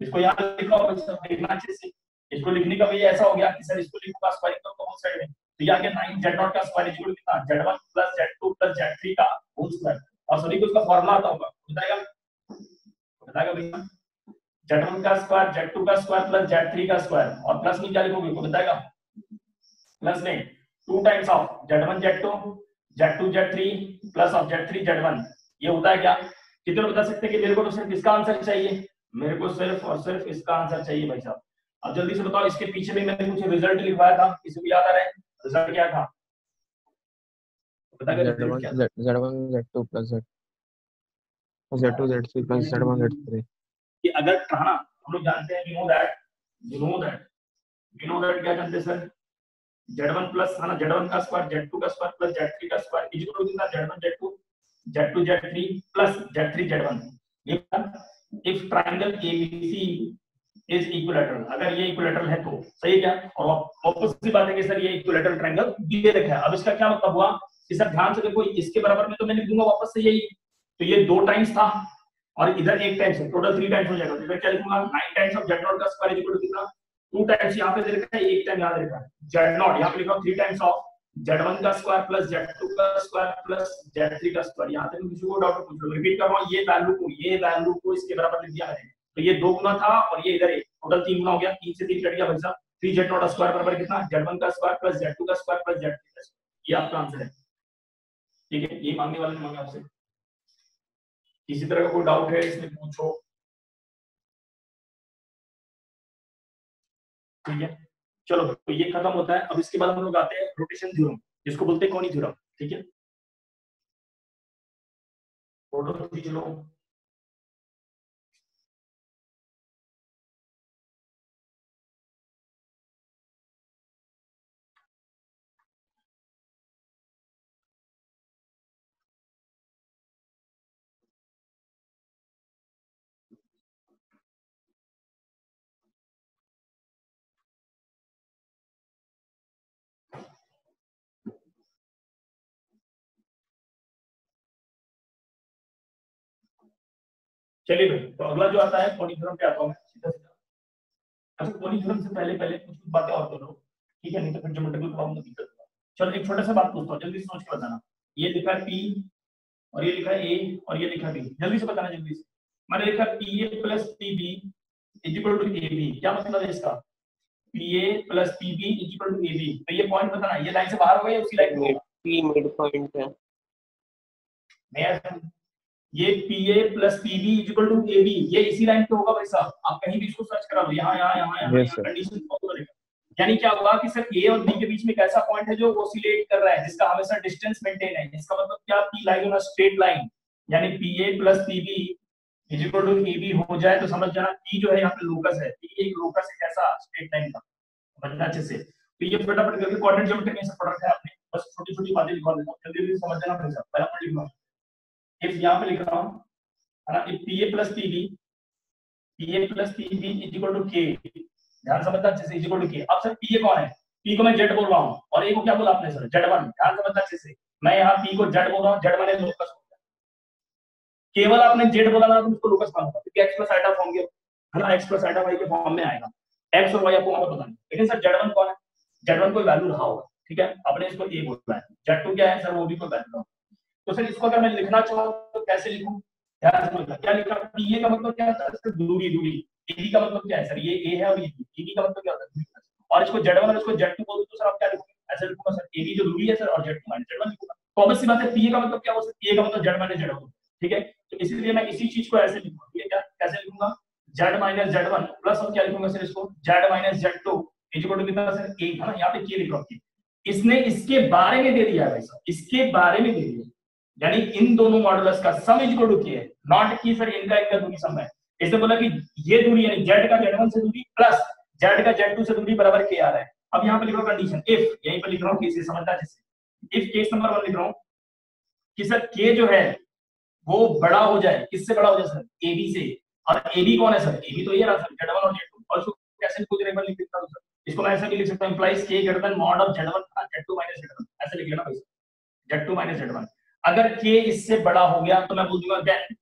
इसको यहाँ लिखा भाई देखना अच्छे से। इसको लिखने का भैया ऐसा हो गया कि सर इसको लिखूँगा स्क्वायर करो बोथ साइड में। तो ये आ गया 9 नॉट का स्क्वायर इक्वल टू कितना z1 z2 z3 का होल स्क्वायर और सभी को इसका फॉर्मूला आता होगा। बताएगा? बताएगा भैया? Z1 का स्क्वायर z2 का स्क्वायर प्लस z3 का स्क्वायर और प्लस में क्या लिखोगे? को बताएगा। प्लस में 2 times of z1 z2 z2 z3 plus of z3 z1 ये होता है क्या? कितने बता सकते कि मेरे को तो सिर्फ़ इसका आंसर चाहिए? मेरे को सिर्फ़ और सिर्फ़ इसका आंसर चाहिए भाई साहब। अब जल्दी से बताओ इसके पीछे भी मैंने कुछ रिज़ल्ट लिखवाया था किसी को याद आ रहा है? रिज़ल्ट क्या था? Z1 Z1 Z2 plus Z Z2 Z3 plus Z1 Z3 कि अगर हम लोग जानते हैं we know that we know that we know that क्या जानते हैं सर Z1 प्लस है ना Z1 का स्क्वायर Z2 का स्क्वायर प्लस Z3 का स्क्वायर इज़ इक्वल टू कितना Z1 Z2 Z2 Z3 plus Z3 Z1 ये if triangle ABC is equilateral अगर ये इक्विलेटरल है तो सही क्या? और सी बात है कि सर ये इक्विलेटरल ट्रायंगल ये रखा है। अब इसका क्या मतलब हुआ? कि सर ध्यान से देखो, इसके बराबर में तो मैं लिख दूँगा वापस से यही। तो ये दो टाइम्स था, और इधर एक टाइम्स है टोटल थ्री टाइम्स हो जाएगा। तो इधर क्या लिखूँगा? Nine times of z nought का स्क्वायर इक्वल टू कितना? टू टाइम्स यहाँ पे दे है, एक टाइम यहाँ दे रखा है। जेड नॉट यहाँ पे लिखा थ्री टाइम्स ऑफ़ z1 का स्क्वायर प्लस z2 का स्क्वायर प्लस z3 का स्क्वायर यहाँ तक किसी को डाउट पूछ लो। रिपीट कर रहा हूँ, ये वैल्यू को, ये वैल्यू को इसके बराबर लिख दिया मैंने। तो ये दो गुना था और ये इधर एक। टोटल तीन गुना हो गया। तीन से तीन कट गया भाई थ्री जेड नॉट स्क्वायर बराबर कितना? Z1 का स्क्वायर प्लस z2 का स्क्वायर प्लस z3 का स्क्वायर ये आपका आंसर है। ठीक है, ये मांगने वाले मांगा आपसे। किसी तरह का कोई डाउट है, इसमें पूछो। ठीक है चलो तो ये खत्म होता है। अब इसके बाद हम लोग आते हैं रोटेशन थ्योरम जिसको बोलते हैं कौन थ्योरम ठीक है? फ़ोटो खींच लो चलिए भाई तो अगला जो आता है कोनी थ्योरम पे आता हूँ सीधा सीधा अच्छा कोनी से पहले पहले कुछ बातें और कर लो ठीक है? नहीं तो फिर ज्योमेट्रिकल प्रॉब्लम में दिक्कत होगा चलो एक छोटा सा बात पूछता हूँ जल्दी सोच के बताना। ये लिखा है पी और ये लिखा है ए और ये लिखा है बी जल्दी से बताना जल्दी से। मैंने लिखा P A plus P B is equal to A B क्या मतलब है इसका? P A plus P B is equal to A B तो ये पॉइंट बताना ये लाइन से बाहर हो गया उसी लाइन में पी मिड पॉइंट है। मैं ये P A plus P B equal to A B ये इसी लाइन पे होगा भाई साहब। आप कहीं भी इसको सर्च करा लो। यहाँ यहाँ यहाँ यहाँ कंडीशन फॉलो करेगा। यानी क्या होगा कि सर ए और बी के बीच में एक ऐसा पॉइंट है जो ओसिलेट कर रहा है जिसका हमेशा डिस्टेंस मेंटेन है। इसका मतलब क्या? P line on straight line यानी P A plus P B is to A B हो जाए तो समझ जाना पी जो है यहाँ पे लोकस है। पी एक लोकस है कैसा स्ट्रेट लाइन का समझना अच्छे से। तो ये फटाफट करके कोऑर्डिनेट ज्योमेट्री में सब पढ़ रखा है आपने। बस छोटी छोटी बातें लिखवा देता हूँ। जल्दी जल्दी समझ जाना भाई साहब। पहला पढ़ लिखवा। इफ़ यहाँ पे लिख रहा हूँ, है ना? If P A plus P B P A plus P B is equal to k ध्यान समझना अच्छे से इज़ इक्वल टू के अब सर पी ए कौन है? पी को मैं जेड बोल रहा हूँ। और ए को क्या बोला आपने सर? जेड वन ध्यान समझना अच्छे से। मैं यहाँ पी को जेड बोल रहा हूँ जेड माने लोकस केवल आपने जेड बोला ना तो उसको लोकस मानूँगा क्योंकि एक्स प्लस आइटा फॉर्म के, है ना? एक्स प्लस आइटा वाई के फॉर्म में आएगा। एक्स और वाई आपको वहाँ पर पता नहीं लेकिन सर जेड वन कौन है? जेड वन कोई वैल्यू रहा होगा। ठीक है? आपने इसको ए बोला है। जेड टू क्या है सर? वो भी कोई वैल्यू रहा तो सर इसको अगर मैं लिखना चाहूँ तो कैसे लिखूं? क्या लिखा पी ए का मतलब क्या होता है सर दूरी। दूरी ए का मतलब क्या है, सर? ये ए है और ये बी का मतलब क्या होता है? और इसको जेड वन इसको जेड टू बोल तो सर आप क्या लिखोगे? ऐसे लिखूँगा, सर। ए जो दूरी है, सर, और z two minus z one लिखूँगा। कॉमन सी बात है पी ए का मतलब क्या हो है ए का मतलब जेड माइनस जेड वन ठीक है? तो इसीलिए मैं इसी चीज़ को ऐसे लिखूँगा। ठीक है क्या? कैसे लिखूँगा? Z minus z one plus हम क्या लिखूँगा, सर, इसको? Z minus z two is equal to कितना, सर? ए है ना? यहाँ पे के लिख हूँ। इसने इसके बारे में दे दिया भाई साहब। इसके बारे में दे दिया यानी इन दोनों मॉडुलस का sum is equal to k not की सर इनका इनका दूरी सम है। इसने बोला कि ये दूरी यानी जेड का जेड वन से दूरी प्लस जेड का जेड टू से दूरी बराबर के आ रहा है। अब यहाँ पे लिख रहा हूँ कंडीशन इफ़ यहीं पे लिख रहा हूँ केस समझना जैसे। इफ़ केस नंबर वन लिख रहा हूँ कि सर के जो है, वो बड़ा हो जाए। किससे बड़ा हो जाए सर ए बी से। और ए बी कौन है सर ए बी तो ये रहा सर जेड वन और जेड टू और इसको कैसे लिखो? एक लिख देता हूँ सर इसको मैं ऐसा भी लिख सकता हूँ implies k greater than mod of z one z two minus z one ऐसे लिख लेना भाई z two minus z one अगर के इससे बड़ा हो गया तो मैं बोल दूँगा then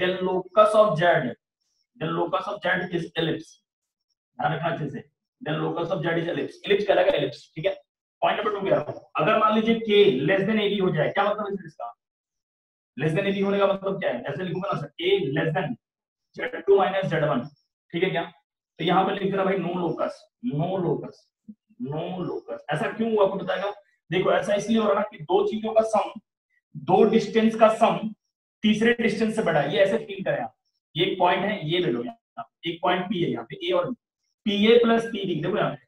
the locus of z. The locus of z is ellipse. ध्यान रखना अच्छे से. The locus of z is ellipse. Ellipse कहलाएगा ellipse, ठीक है? पॉइंट नंबर 2 क्या अगर मान लीजिए k लेस देन ab हो जाए, क्या मतलब है इसका? लेस देन ab होने का मतलब क्या है? ऐसे लिखूँगा ना sir less than z2 z1 ठीक है क्या? तो यहाँ पे लिख रहा भाई no locus no locus no locus ऐसा क्यों हुआ आपको बताएगा देखो, ऐसा इसलिए हो रहा है कि दो चीज़ों का सम दो डिस्टेंस का सम तीसरे डिस्टेंस से बड़ा ये ऐसे फील करें आप। ये एक पॉइंट है, ये ले लो यहाँ एक पॉइंट पी है यहाँ पे ए और P A plus P B देखो यहाँ पे।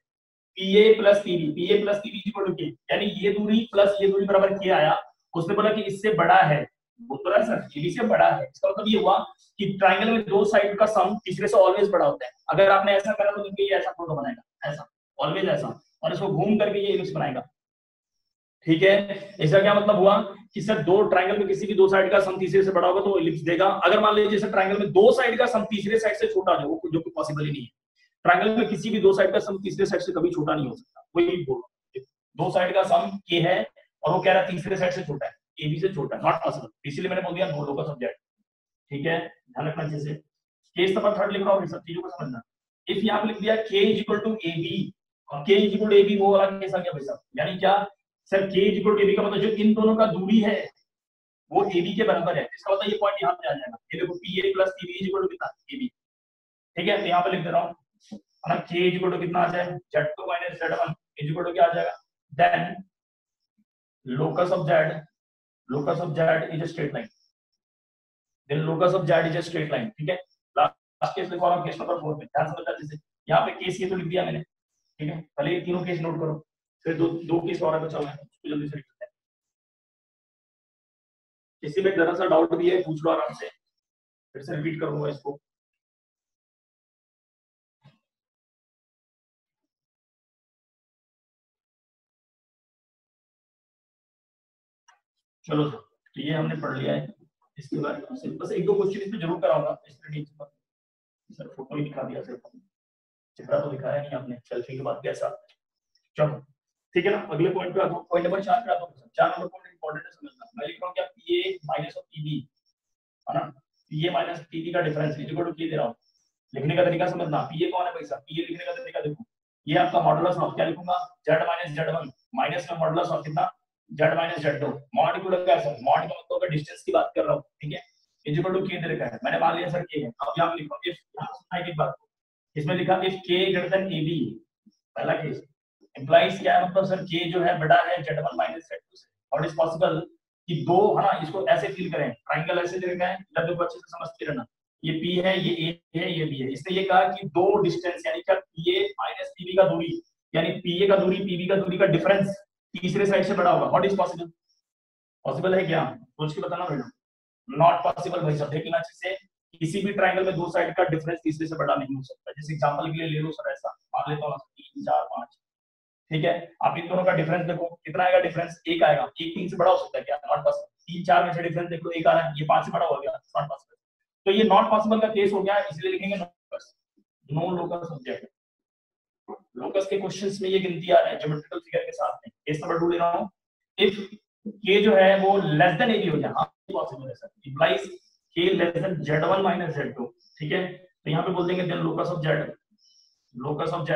P A plus P B P A plus P B के यानी ये दूरी प्लस ये दूरी बराबर के आया, उसने बोला कि इससे बड़ा है। वो तो रहा सर ये भी से बड़ा है। इसका मतलब ये हुआ कि ट्राइंगल में दो साइड का सम तीसरे से ऑलवेज बड़ा होता है। अगर आपने ऐसा करा तो ये ऐसा फ़ोटो बनाएगा। ऐसा ऑलवेज ऐसा। और इसको घूम करके ये इलिप्स बनाएगा। ठीक है? इसका क्या मतलब हुआ कि सर दो ट्रायंगल में किसी भी दो साइड का सम तीसरे से बड़ा होगा तो इलिप्स देगा। अगर मान लीजिए सर ट्रायंगल में दो साइड का सम तीसरे साइड से छोटा हो जो कि पॉसिबल ही नहीं है। ट्राइंगल में किसी भी दो साइड का सम तीसरे साइड से कभी छोटा नहीं हो सकता। वही बोल दो साइड का सम के है और वो कह रहा है तीसरे साइड से छोटा है। ए बी से छोटा है। नॉट पॉसिबल इसीलिए मैंने बोल दिया नोडो का सब्जेक्ट ठीक है? ध्यान रखना अच्छे से। केस नंबर थर्ड लिख रहा हूँ सब चीज़ों को समझना। इफ़ यहाँ पे लिख दिया k is equal to A B और k is equal to A B वो वाला केस आ गया भाई साहब। यानी क्या? Sir k is equal to A B का मतलब जो इन दोनों का दूरी है, वो ए बी के बराबर है। इसका मतलब ये पॉइंट यहाँ पे आ जाएगा। ये देखो P A plus P B is equal to कितना? ए बी ठीक है? तो यहाँ पे लिख दे रहा हूँ। है ना के इज़ इक्वल टू कितना आ जाए? Z two minus z one is equal to क्या आ जाएगा? Then locus of z, locus of z is a straight line then locus of z is a straight line ठीक है? लास्ट केस लिखवा रहा हूँ केस नंबर 4 में। ध्यान से बता जैसे यहाँ पे केस ये तो लिख दिया मैंने। ठीक है? पहले ये तीनों केस नोट करो। फिर दो दो केस और बचा हुआ है, उसको जल्दी से लिख लेते हैं। किसी में जरा सा डाउट भी है, पूछ लो आराम से। फिर से रिपीट करूँगा इसको। चलो सर तो ये हमने पढ़ लिया है। इसके में बस एक दो क्वेश्चन इसमें ज़रूर कराऊँगा सर फ़ोटो ही दिखा दिया, सिर्फ़। चेहरा तो दिखाया नहीं आपने सेल्फी के बाद कैसा चलो। ठीक है ना? अगले पॉइंट पे आता हूँ। पॉइंट नंबर चार पे आता हूँ। चार नंबर पॉइंट इंपॉर्टेंट है समझना। मैं लिख रहा हूँ क्या P A minus of P B है ना? P A minus P B का difference is equal to k दे रहा हूँ। लिखने का तरीका समझना। पी ए कौन है भाई साहब? ए लिखने का तरीका देखो। ये आपका मॉडुलस ऑफ़ क्या लिखूँगा? Z minus z one minus का मॉडुलस ऑफ़ कितना? Z minus z two mod equal to क्या सर मॉड का मतलब डिस्टेंस की बात कर रहा हूँ, ठीक है? इज़ इक्वल टू के दे रखा है। मैंने मान लिया सर के है। अब यहाँ लिखो। इफ़ यहाँ सुनना एक बात। इसमें लिखा if k greater than A B पहला केस इंप्लाइज क्या है मतलब सर के जो है बड़ा है z1 माइनस z2 से। और इज़ पॉसिबल कि दो, है ना, इसको ऐसे फील करें। ट्रायंगल ऐसे दे रखा है इधर देखो अच्छे से समझते रहना। ये p है, ये a है, ये b है। इसने ये कहा कि दो डिस्टेंस यानी क्या pa माइनस pb का दूरी, यानी pa का दूरी pb का दूरी का डिफरेंस तीसरे साइड से बड़ा होगा। व्हाट इज़ पॉसिबल पॉसिबल है क्या? सोच के बताना बेटा नॉट पॉसिबल भाई साहब। देखना अच्छे से, किसी भी ट्राइंगल में दो साइड का डिफरेंस तीसरे से बड़ा नहीं हो सकता। जैसे एग्जांपल के लिए ले लो सर ऐसा। मान लेता हूँ, तीन, चार, पाँच। ठीक है? आप इन दोनों का डिफरेंस देखो, कितना आएगा डिफरेंस एक आएगा। एक तीन से बड़ा हो सकता है क्या? नॉट पॉसिबल तीन चार में से डिफरेंस देखो, एक आ रहा है। ये पाँच से बड़ा हो गया। नॉट पॉसिबल तो ये नॉट पॉसिबल का केस हो गया, इसलिए लिखेंगे नो लोकस सब्जेक्ट लोकस के क्वेश्चंस में ये गिनती आ रहा है ज्योमेट्रिकल फिगर के साथ में। केस नंबर 2 ले रहा हूँ। इफ़ के जो है, वो लेस देन ए भी हो जाए हाँ पॉसिबल है sir implies k less than z1 z2 ठीक है? तो यहाँ पे बोल देंगे then locus of z. Locus of z.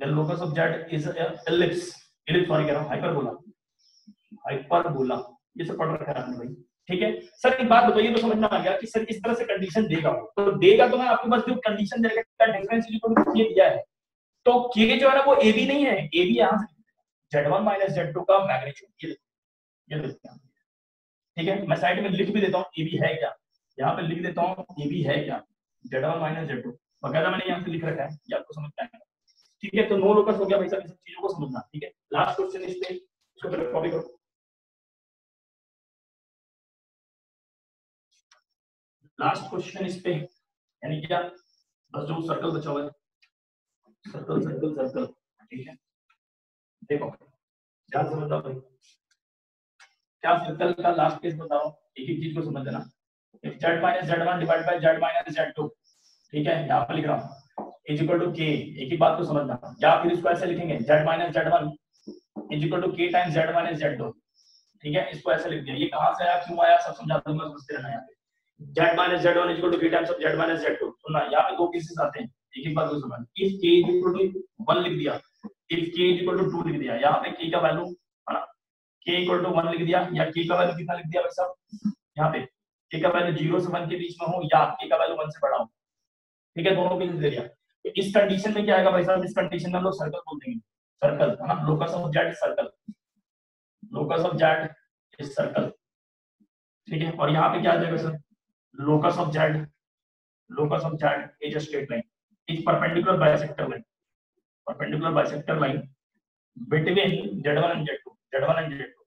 Then locus of z is ellipse ellipse sorry कह रहा हूँ हाइपरबोला हाइपरबोला ये सब पढ़ रखा है ठीक है? सर, एक बात बताइए तो समझ आ गया कि सर, इस तरह से कंडीशन देगा तो देगा तो मैं आपके पास जो कंडीशन देगा डिफरेंस इक्वल टू दिया है तो के जो है ना, वो ए बी नहीं है। ए बी यहाँ से z1 माइनस z2 का मैग्नीट्यूड ये ये ठीक है? मैं साइड में लिख भी देता हूँ ए बी है क्या? यहाँ पे लिख देता हूँ ए बी है क्या? Z one minus z two बकायदा मैंने यहाँ से लिख रखा है। ये आपको समझ में आएगा ठीक है तो नो लोकस हो गया भाई साहब इन सब चीज़ों को समझना, ठीक है? लास्ट क्वेश्चन इस पे, इसको पहले कॉपी करो। लास्ट क्वेश्चन इस पे, यानी क्या बस जो सर्कल बचा हुआ है। सर्कल सर्कल सर्कल ठीक है? देखो क्या समझता भाई। क्या सर्कल का लास्ट केस बताओ? एक एक चीज़ को समझ लेना। Z z1 z z2 ठीक है? यहाँ पर लिख रहा हूँ। इज़ इक्वल टू के एक ही बात को समझना। या फिर इसको ऐसे लिखेंगे, z minus z1 is equal to k times z minus z2 ठीक है? इसको ऐसे लिख दिया। ये कहाँ से आया? क्यों आया? सब समझा दूँगा समझते रहना यहाँ पे। Z minus z1 is equal to k times z minus z2 सुनना, यहाँ पे दो केसेस आते हैं। एक ही बात को समझ if k is equal to 1 लिख दिया। If k is equal to 2 लिख दिया। यहाँ पे k का वैल्यू है ना? K इक्वल टू 1 लिख दिया। या k का वैल्यू कितना लिख दिया भाई साहब? यहाँ पे। K का वैल्यू ज़ीरो से वन के बीच में हो या k का वैल्यू वन से बड़ा हो। ठीक है? दोनों केस दे दिया इस कंडीशन में क्या आएगा भाई साहब? इस कंडीशन में हम लोग सर्कल बोल देंगे। सर्कल है ना? Locus of z circle locus of z is circle ठीक है? और यहाँ पे क्या आ जाएगा sir? Locus of z locus of z is straight line is perpendicular bisector line perpendicular bisector line between z1 and z2 z1 and z2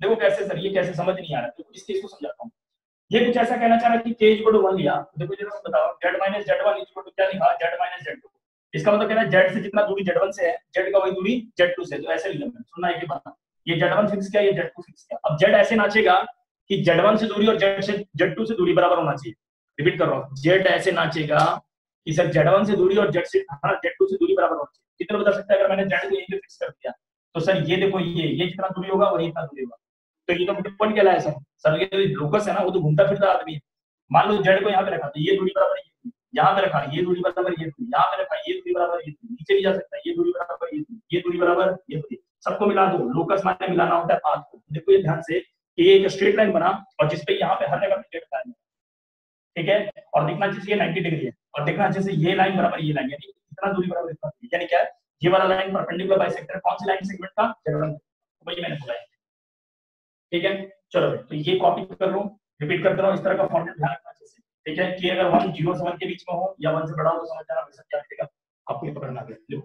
देखो कैसे सर, ये कैसे समझ नहीं आ रहा। तो इस केस को समझाता हूँ। ये कुछ ऐसा कहना चाह रहा है कि k इक्वल टू 1 लिया। देखो जरा बताओ, z minus z1 equal to क्या लिखा? Z माइनस z2 इसका मतलब कहना z से जितना दूरी z1 से है, z का वही दूरी z2 से तो ऐसे लिखा मैंने। सुनना एक बात। ये z1 फिक्स किया, ये z2 फिक्स किया। अब z ऐसे नाचेगा कि z1 से दूरी और z से z2 से दूरी बराबर होना चाहिए। रिपीट कर रहा हूँ। Z ऐसे नाचेगा कि सर z1 से दूरी और z से, हाँ z2 से दूरी बराबर होना चाहिए। कितना बता सकते हैं? अगर मैंने z को यहीं पे फिक्स कर दिया तो सर ये देखो, ये ये जितना दूरी होगा वही इतना दूरी होगा। तो ये तो पॉइंट क्या है सर। सर, ये लोकस है ना, वो तो घूमता फिरता आदमी है। मान लो जेड को यहाँ पे रखा तो ये दूरी बराबर ये यहाँ पे रखा, ये दूरी बराबर ये दूरी, यहाँ पे रखा, ये दूरी बराबर ये दूरी, नीचे भी जा सकता है, ये दूरी बराबर ये दूरी ये दूरी बराबर ये दूरी। सबको मिला दो, लोकस माने मिलाना होता है पाथ को। देखो ये ध्यान से कि ये एक स्ट्रेट लाइन बना और जिसपे यहाँ पे हर जगह पे है। ठीक है? और दिखना चाहिए नाइनटी डिग्री है। और दिखना चाहिए ये लाइन बराबर ये लाइन यानी इतना दूरी बराबर इतना यानी क्या? है ये वाला लाइन परपेंडिकुलर बाइसेक्टर कौन सी लाइन सेगमेंट का? जनरल वही मैंने बोला ठीक है? चलो तो ये कॉपी कर लो रिपीट करते रहो, इस तरह का फॉर्मेट ध्यान रखना चाहिए ठीक है? कि अगर वन ज़ीरो से वन के बीच में हो, या वन से बड़ा हो तो समझ जाना क्या लिखेगा आपको ये पकड़ना है, लो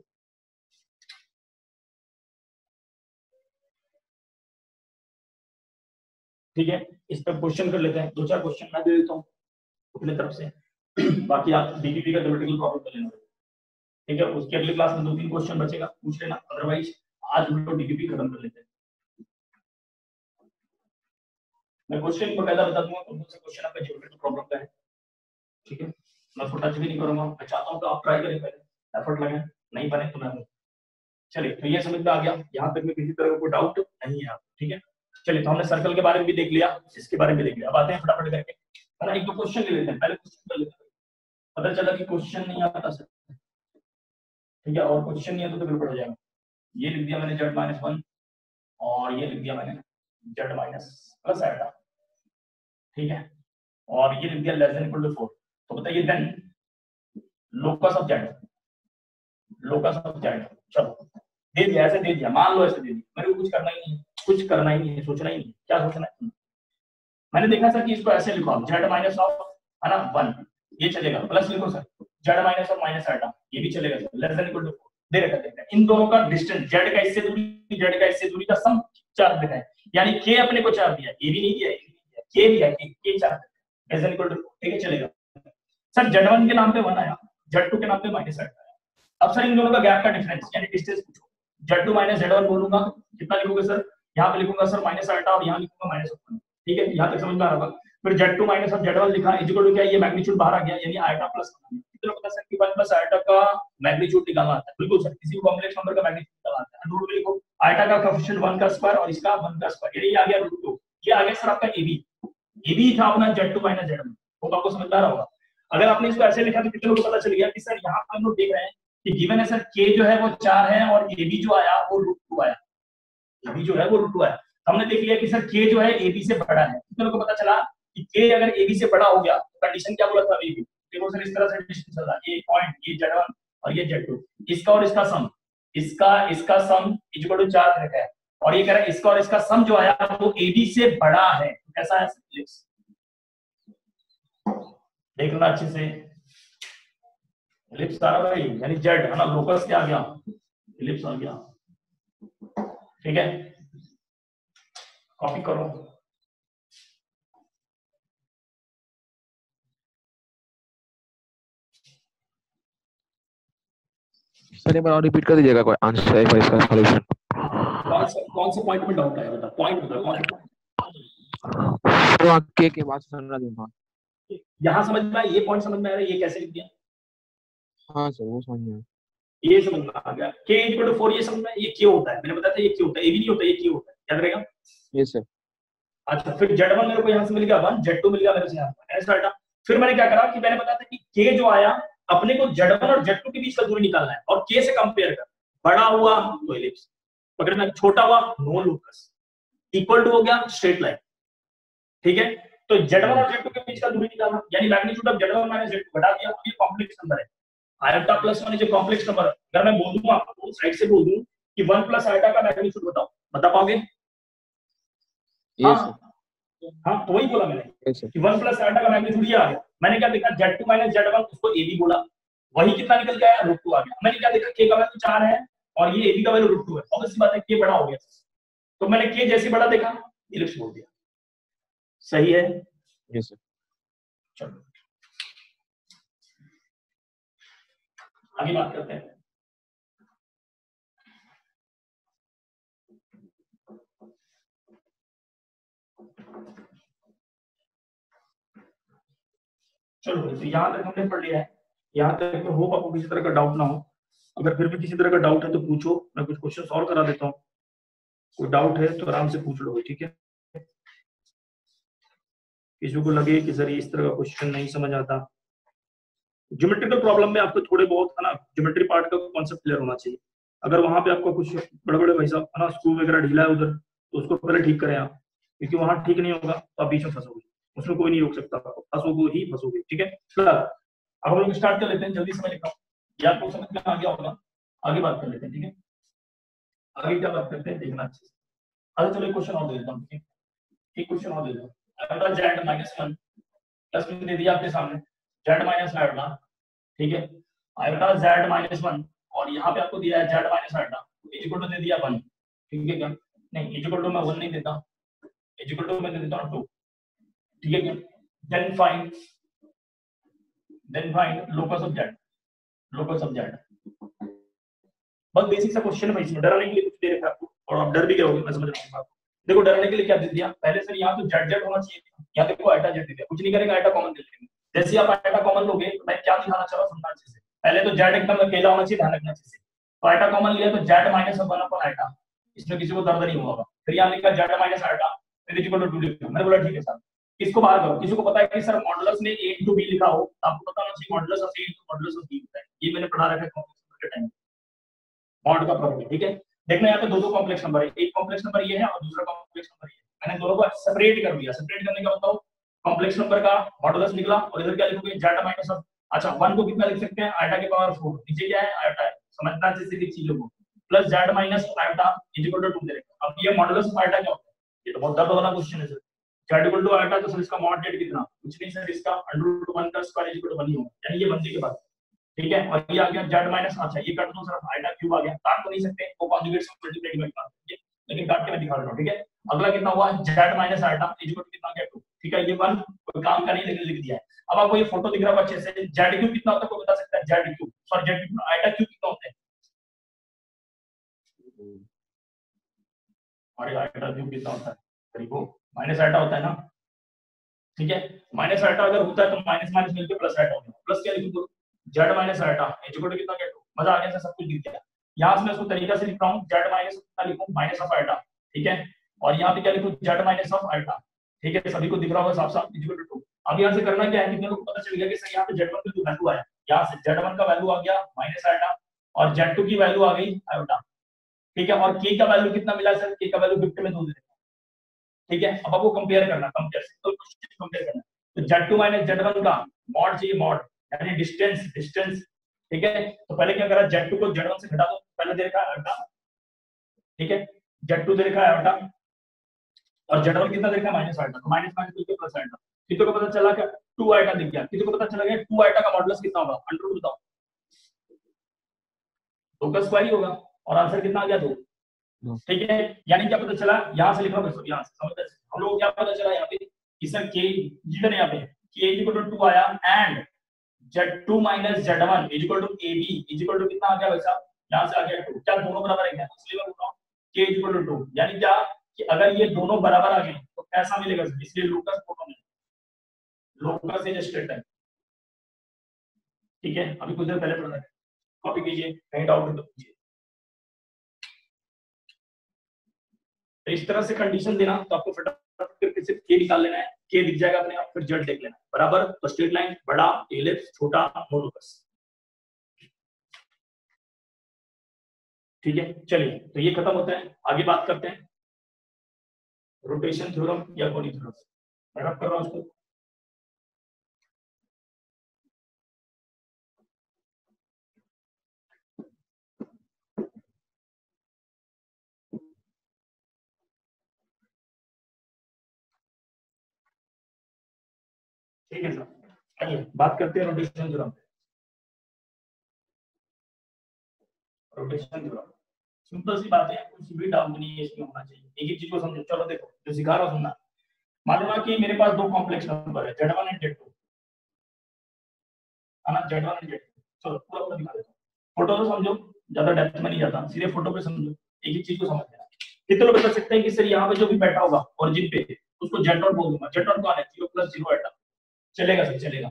ठीक है? इस पर क्वेश्चन कर लेते हैं। दो चार क्वेश्चन मैं दे देता हूँ अपने तरफ़ से। बाकी आप डीबीपी का थ्योरेटिकल प्रॉब्लम कर लेना। ठीक है? उसके अगले क्लास में दो तीन क्वेश्चन बचेगा, पूछ लेना। अदरवाइज़ आज हम लोग डीबीपी खत्म कर लेते हैं। मैं क्वेश्चन बकायदा बता दूँगा कौन से क्वेश्चन आपका ज्योमेट्री प्रॉब्लम का है। ठीक है? मैं उसको टच भी नहीं करूँगा। मैं चाहता हूँ कि आप ट्राई करें पहले। एफर्ट लगाएँ, नहीं बने तो मैं चलिए तो ये समझ में आ गया। यहाँ तक में किसी तरह का कोई डाउट नहीं है। ठीक है? चलिए तो हमने सर्कल के बारे में भी देख लिया, इसके बारे में भी देख लिया। अब आते हैं फटाफट करके। है ना एक दो क्वेश्चन ले लेते हैं। पहले क्वेश्चन कर लेते हैं। पता चला कि क्वेश्चन नहीं आता सर। ठीक है? और क्वेश्चन नहीं आता तो बिल्कुल हो जाएगा। ये लिख दिया मैंने जेड माइनस वन और ये लिख दिया मैंने जेड माइनस प्लस आएगा ठीक है? और ये लिख दिया लेस इक्वल टू फोर तो बताइए then locus of z locus of z चलो, दे दिया, ऐसे दे दिया, मान लो ऐसे दे दिया। मेरे को कुछ करना ही नहीं कुछ करना ही नहीं सोचना ही नहीं क्या सोचना है? मैंने देखा सर कि इसको ऐसे लिखो आप जेड माइनस ऑफ़ है ना वन ये चलेगा प्लस लिखो sir. Z minus of minus iota ये भी चलेगा सर लेस इक्वल टू दे रखा देखा इन दोनों का डिस्टेंस जेड का इससे दूरी जेड का इससे दूरी का सम चार दिखा है यानी के अपने को चार दिया ए भी नहीं दिया के दिया। के के चार लेस देन इक्वल टू ठीक है, चलेगा। सर जेड वन के नाम पे वन आया। जेड टू के नाम पे माइनस आटा आया। अब सर इन दोनों का गैप का डिफरेंस यानी डिस्टेंस पूछो। Z two minus z one बोलूँगा, कितना लिखोगे सर यहाँ पे लिखूँगा सर माइनस आटा और यहाँ लिखूँगा माइनस वन ठीक है, यहाँ तक समझ में आ रहा होगा। फिर z two minus of z one लिखा इज़ इक्वल टू क्या? ये मैग्नीट्यूड बाहर आ गया, यानी आयटा प्लस कितना पता सर कि 1 प्लस आयटा का मैग्नीट्यूड निकालना आता है। बिल्कुल सर, किसी भी कॉम्प्लेक्स नंबर का मैग्नीट्यूड निकालना आता है। रूट में लिखो आयटा का कोएफिशिएंट 1 का स्क्वायर और इसका 1 का स्क्वायर यानी ये आ गया रूट 2 ये आ गया सर आपका एबी एबी था अपना z2 z1 वो आपको समझ आ रहा होगा। अगर आपने इसको ऐसे लिखा तो कितने लोगों को पता चल गया कि सर, यहाँ पर हम लोग देख रहे हैं कि गिवन है सर, k जो है वो 4 है और ab जो आया, वो रूट 2 आया। Ab जो है वो रूट 2 आया। हमने देख लिया कि सर, k जो है ab से बड़ा है। कितने लोगों को पता चला कि k अगर ab से बड़ा हो गया तो कंडीशन क्या बोला था अभी देखो सर, इस तरह से डिस्टेंस है। ये पॉइंट ये z1 और ये z2 इसका और इसका सम इसका इसका सम इक्वल टू 4 रखा है और ये कह रहा है, इसका और इसका सम जो आया, वो AB से बड़ा है। कैसा है देखना अच्छे से। इलिप्स आ रहा है यानी जेड है ना? लोकस क्या आ गया? इलिप्स आ गया। ठीक है? कॉपी करो। सर एक बार और रिपीट कर दीजिएगा कोई आंसर है इसका सॉल्यूशन कौन से पॉइंट में डाउट है बता पॉइंट बता कौन तो के के बाद संरचना दूँगा यहाँ समझ में आया ये पॉइंट समझ में आ रहा है ये कैसे लिख दिया? हाँ सर वो समझ में ये समझ में आ गया। के इक्वल टू फोर ये समझ में ये क्यों होता है। मैंने बताया था ये क्यों होता है ये भी नहीं होता ये क्यों होता है। याद रहेगा? ये सर अच्छा फिर जेड वन मेरे को यहाँ से मिल गया वन जेड टू मिल गया मेरे से यहाँ ऐसा हटा। फिर मैंने क्या करा कि मैंने बताया था कि के जो आया अपने को जेड वन और जेड टू के बीच का दूरी निकालना है और के से कंपेयर कर। बड़ा हुआ तो एलिप्स पकड़ना छोटा हुआ नो लोकस इक्वल टू हो गया स्ट्रेट लाइन ठीक है? तो जेड वन और जेड टू के बीच का दूरी निकालना। यानी magnitude of z one minus z two घटा दिया ये कॉम्प्लेक्स नंबर है। आयटा प्लस वन जो कॉम्प्लेक्स नंबर अगर मैं बोल दूँ आपको साइड से बोल दूँ कि वन प्लस आयटा का मैग्नीट्यूड बताओ। बता पाओगे? हाँ। हाँ तो वही बोला मैंने कि वन प्लस आयटा का मैग्नीट्यूड ये आ गया मैंने क्या देखा? Z two minus Z one उसको ए बी बोला। वही कितना निकल के आया? रूट टू आ गया। मैंने क्या देखा? के का वैल्यू चार है और ये ए बी का वैल्यू रूट टू है। ऑब्वियसली बात है के बड़ा हो गया। तो मैंने के जैसे बड़ा देखा इलिप्स बोल दिया। सही है? सर चलो। आगे बात करते हैं। चलो तो यहाँ तक हमने पढ़ लिया है। यहाँ तक मैं होप आपको किसी तरह का डाउट ना हो। अगर फिर भी किसी तरह का डाउट है तो पूछो, मैं कुछ क्वेश्चन सॉल्व करा देता हूँ। कोई डाउट है तो आराम से पूछ लो ठीक है? किसी को लगे कि सर इस तरह का क्वेश्चन नहीं समझ आता। ज्योमेट्रिकल प्रॉब्लम में आपको थोड़े बहुत, है ना ज्योमेट्री पार्ट का कॉन्सेप्ट क्लियर होना चाहिए। अगर वहाँ पे आपको कुछ बड़े बड़े भाई साहब, है ना स्क्रू वगैरह ढीला है उधर तो उसको पहले ठीक करें आप। क्योंकि वहाँ ठीक नहीं होगा तो आप बीच में फंसोगे। उसमें कोई नहीं रोक सकता फंसोगे ही फंसोगे, ठीक है? अब हम लोग स्टार्ट कर लेते हैं, जल्दी से मैं लिखता हूँ या आपको समझ में आ गया होगा। आगे बात कर लेते हैं, ठीक है? आगे क्या बात करते हैं, देखना अच्छे से। अच्छा चलो क्वेश्चन और दे देता हूँ एक क्वेश्चन और दे देता हूँ। जेड माइनस वन प्लस दे दिया आपके सामने। जेड माइनस आयोटा ठीक है? आयोटा जेड माइनस वन और यहाँ पे आपको दिया है जेड माइनस आयोटा दे दिया वन ठीक है क्या? नहीं मैं वन नहीं देता। इजिकल टू मैं दे देता टू ठीक है? क्या then find then find locus of Z locus of Z बहुत बेसिक सा क्वेश्चन है इसमें डरने के लिए कुछ दे रखा है आपको, और आप डर भी गए मैं समझ रहा हूँ आपको देखो, डरने के लिए क्या दे दिया? पहले सर यहाँ तो जेड जेड होना चाहिए यहाँ देखो आयटा जेड दे दिया। कुछ नहीं करेगा आयटा कॉमन दे देंगे। जैसे आप आयटा कॉमन लोगे तो मैं क्या दिखाना चाह रहा हूँ अच्छे से। पहले तो जेड एकदम अकेला होना चाहिए, ध्यान रखना से। तो आयटा कॉमन लिया तो जेड माइनस वन अपन आयटा इसमें किसी को दर्द नहीं होगा। फिर यहाँ लिखा जेड माइनस आयटा मैंने सर। किसको बाहर करो। किसी को पता है कि सर मॉडुलस ने ए टू बी लिखा हो तो आपको पता होना चाहिए of A two modulus of B होता है। ये मैंने पढ़ा रखा है टाइम मॉड का प्रॉपर्टी ठीक है? देखना यहाँ पे दो दो कॉम्प्लेक्स नंबर है। एक कॉम्प्लेक्स नंबर ये है और दूसरा कॉम्प्लेक्स नंबर ये मैंने दोनों को सेपरेट कर दिया। सेपरेट करने का बताओ कॉम्प्लेक्स नंबर का मॉडुलस निकला और इधर क्या लिखोगे? जेड माइनस ऑफ़ अच्छा वन को कितना लिख सकते हैं? आयटा के पावर फोर नीचे क्या है? आयटा है। समझना अच्छे चीज़ों को। Plus Z minus iota is equal to two दे अब ये मॉडुलस आयटा क्या होता है? ये तो बहुत दर्द वाला क्वेश्चन है sir Z equal to iota तो सर इसका मॉड जेड कितना? कुछ नहीं सर इसका अंडर रूट वन का square is equal to one ही होगा। यानी ये बनने के बाद ठीक है? और ये आ गया जेड माइनस अच्छा ये काट दो सर आयटा क्यूब आ गया। काट तो नहीं सकते, वो कॉन्जुगेट से मल्टीप्लाई में काट दीजिए लेकिन काट के मैं दिखा रहा हूँ, ठीक है? अगला कितना हुआ? Z minus iota is equal to कितना गया 2 ठीक है? ये वन कोई काम का नहीं, लेकिन लिख दिया अब आपको ये फ़ोटो दिख रहा है अच्छे से। जेड क्यूब कितना होता है, कोई बता सकता है? Z cube sorry Z cube iota cube कितना होता है? और आयटा क्यूब कितना होता है देखो माइनस आयटा होता है ना? ठीक है? माइनस आयटा अगर होता है तो माइनस माइनस मिलकर प्लस आयटा होगा। प्लस क्या लिखूं Z minus iota is equal to कितना 2 मज़ा आ गया सर, सब कुछ दिख गया। यहाँ से मैं उसको तरीका से लिख रहा हूँ जेड माइनस कितना लिखूं माइनस ऑफ़ आयटा ठीक है? और यहाँ पे क्या लिखूं? जेड माइनस ऑफ़ आयटा ठीक है? सभी को दिख रहा होगा साफ़ साफ़ इक्वल टू अब यहाँ से करना क्या है? कितने लोग को पता चल गया कि सर, यहाँ पे z1 का जो वैल्यू आया। यहाँ से z1 का वैल्यू आ गया माइनस आयटा और z2 की वैल्यू आ गई आयोटा ठीक है? और के का वैल्यू कितना मिला सर k का वैल्यू 50 में दो दे ठीक है? अब आपको कंपेयर करना कंपेयर सिंपल क्वेश्चन कंपेयर करना। तो z2 माइनस z1 का मॉड चाहिए मॉड यानी डिस्टेंस डिस्टेंस ठीक है? तो पहले क्या करा z2 को z1 से घटा दो पहले दे रखा है आयोटा ठीक है? Z2 दे रखा है आयोटा और z1 कितना दे रखा है? माइनस आयोटा तो माइनस माइनस मिलकर प्लस आयोटा किसी को पता चला क्या टू आइटा दिख गया? किसी को पता चला गया टू आइटा का मॉडुलस कितना होगा? अंडर रूट बताओ। दो का स्क्वायर ही होगा। और आंसर कितना आ गया दो। ठीक है? यानी क्या पता चला? यहाँ से लिखा हूँ यहाँ से समझ हम लोग क्या पता चला यहाँ पे? कि सर के गिवन यहाँ पे के इज़ इक्वल टू 2 आया। And z2 minus z1 is equal to is equal to कितना आ गया भाई साहब? यहाँ से आ गया 2 क्या दोनों बराबर है इसलिए मैं बोल रहा हूँ इज़ इक्वल टू 2 यानी क्या? कि अगर ये दोनों बराबर आ गए तो कैसा मिलेगा सर इसलिए लोकस फ़ोटो में लोकस इज़ स्ट्रेट ठीक है? अभी कुछ देर पहले पढ़ा है कॉपी कीजिए। कहीं डाउट है तो पूछिए तो इस तरह से कंडीशन देना तो आपको फटाफट करके सिर्फ़ के निकाल लेना है। के दिख जाएगा अपने आप, फिर जल्द देख लेना बराबर तो स्ट्रेट लाइन बड़ा एलिप्स छोटा मोनोकस ठीक है? चलिए तो ये खत्म होता है। आगे बात करते हैं। रोटेशन थ्योरम या कोनी थ्योरम मैं रफ कर रहा हूँ उसको ठीक है सर। आइए, बात करते हैं rotation theorem rotation theorem simple सी बात है, कुछ भी डाउट नहीं है इसमें होना चाहिए। एक ही चीज़ को समझो। चलो देखो, जो सिखा रहा सुनना। मालूम है कि मेरे पास दो कॉम्प्लेक्स नंबर है z1 एंड z2 है ना? Z1 एंड z2 चलो, पूरा पूरा दिखा देता फ़ोटो तो समझो, ज़्यादा डेप्थ में नहीं जाता। सीधे फ़ोटो पे समझो। एक ही चीज़ को समझ लेना। कितने लोग बता सकते हैं कि सर यहाँ पे जो भी बैठा होगा ओरिजिन पे, उसको z डॉट बोल दूँगा। Z डॉट कौन है? 0 प्लस 0 एटा चलेगा सर, चलेगा।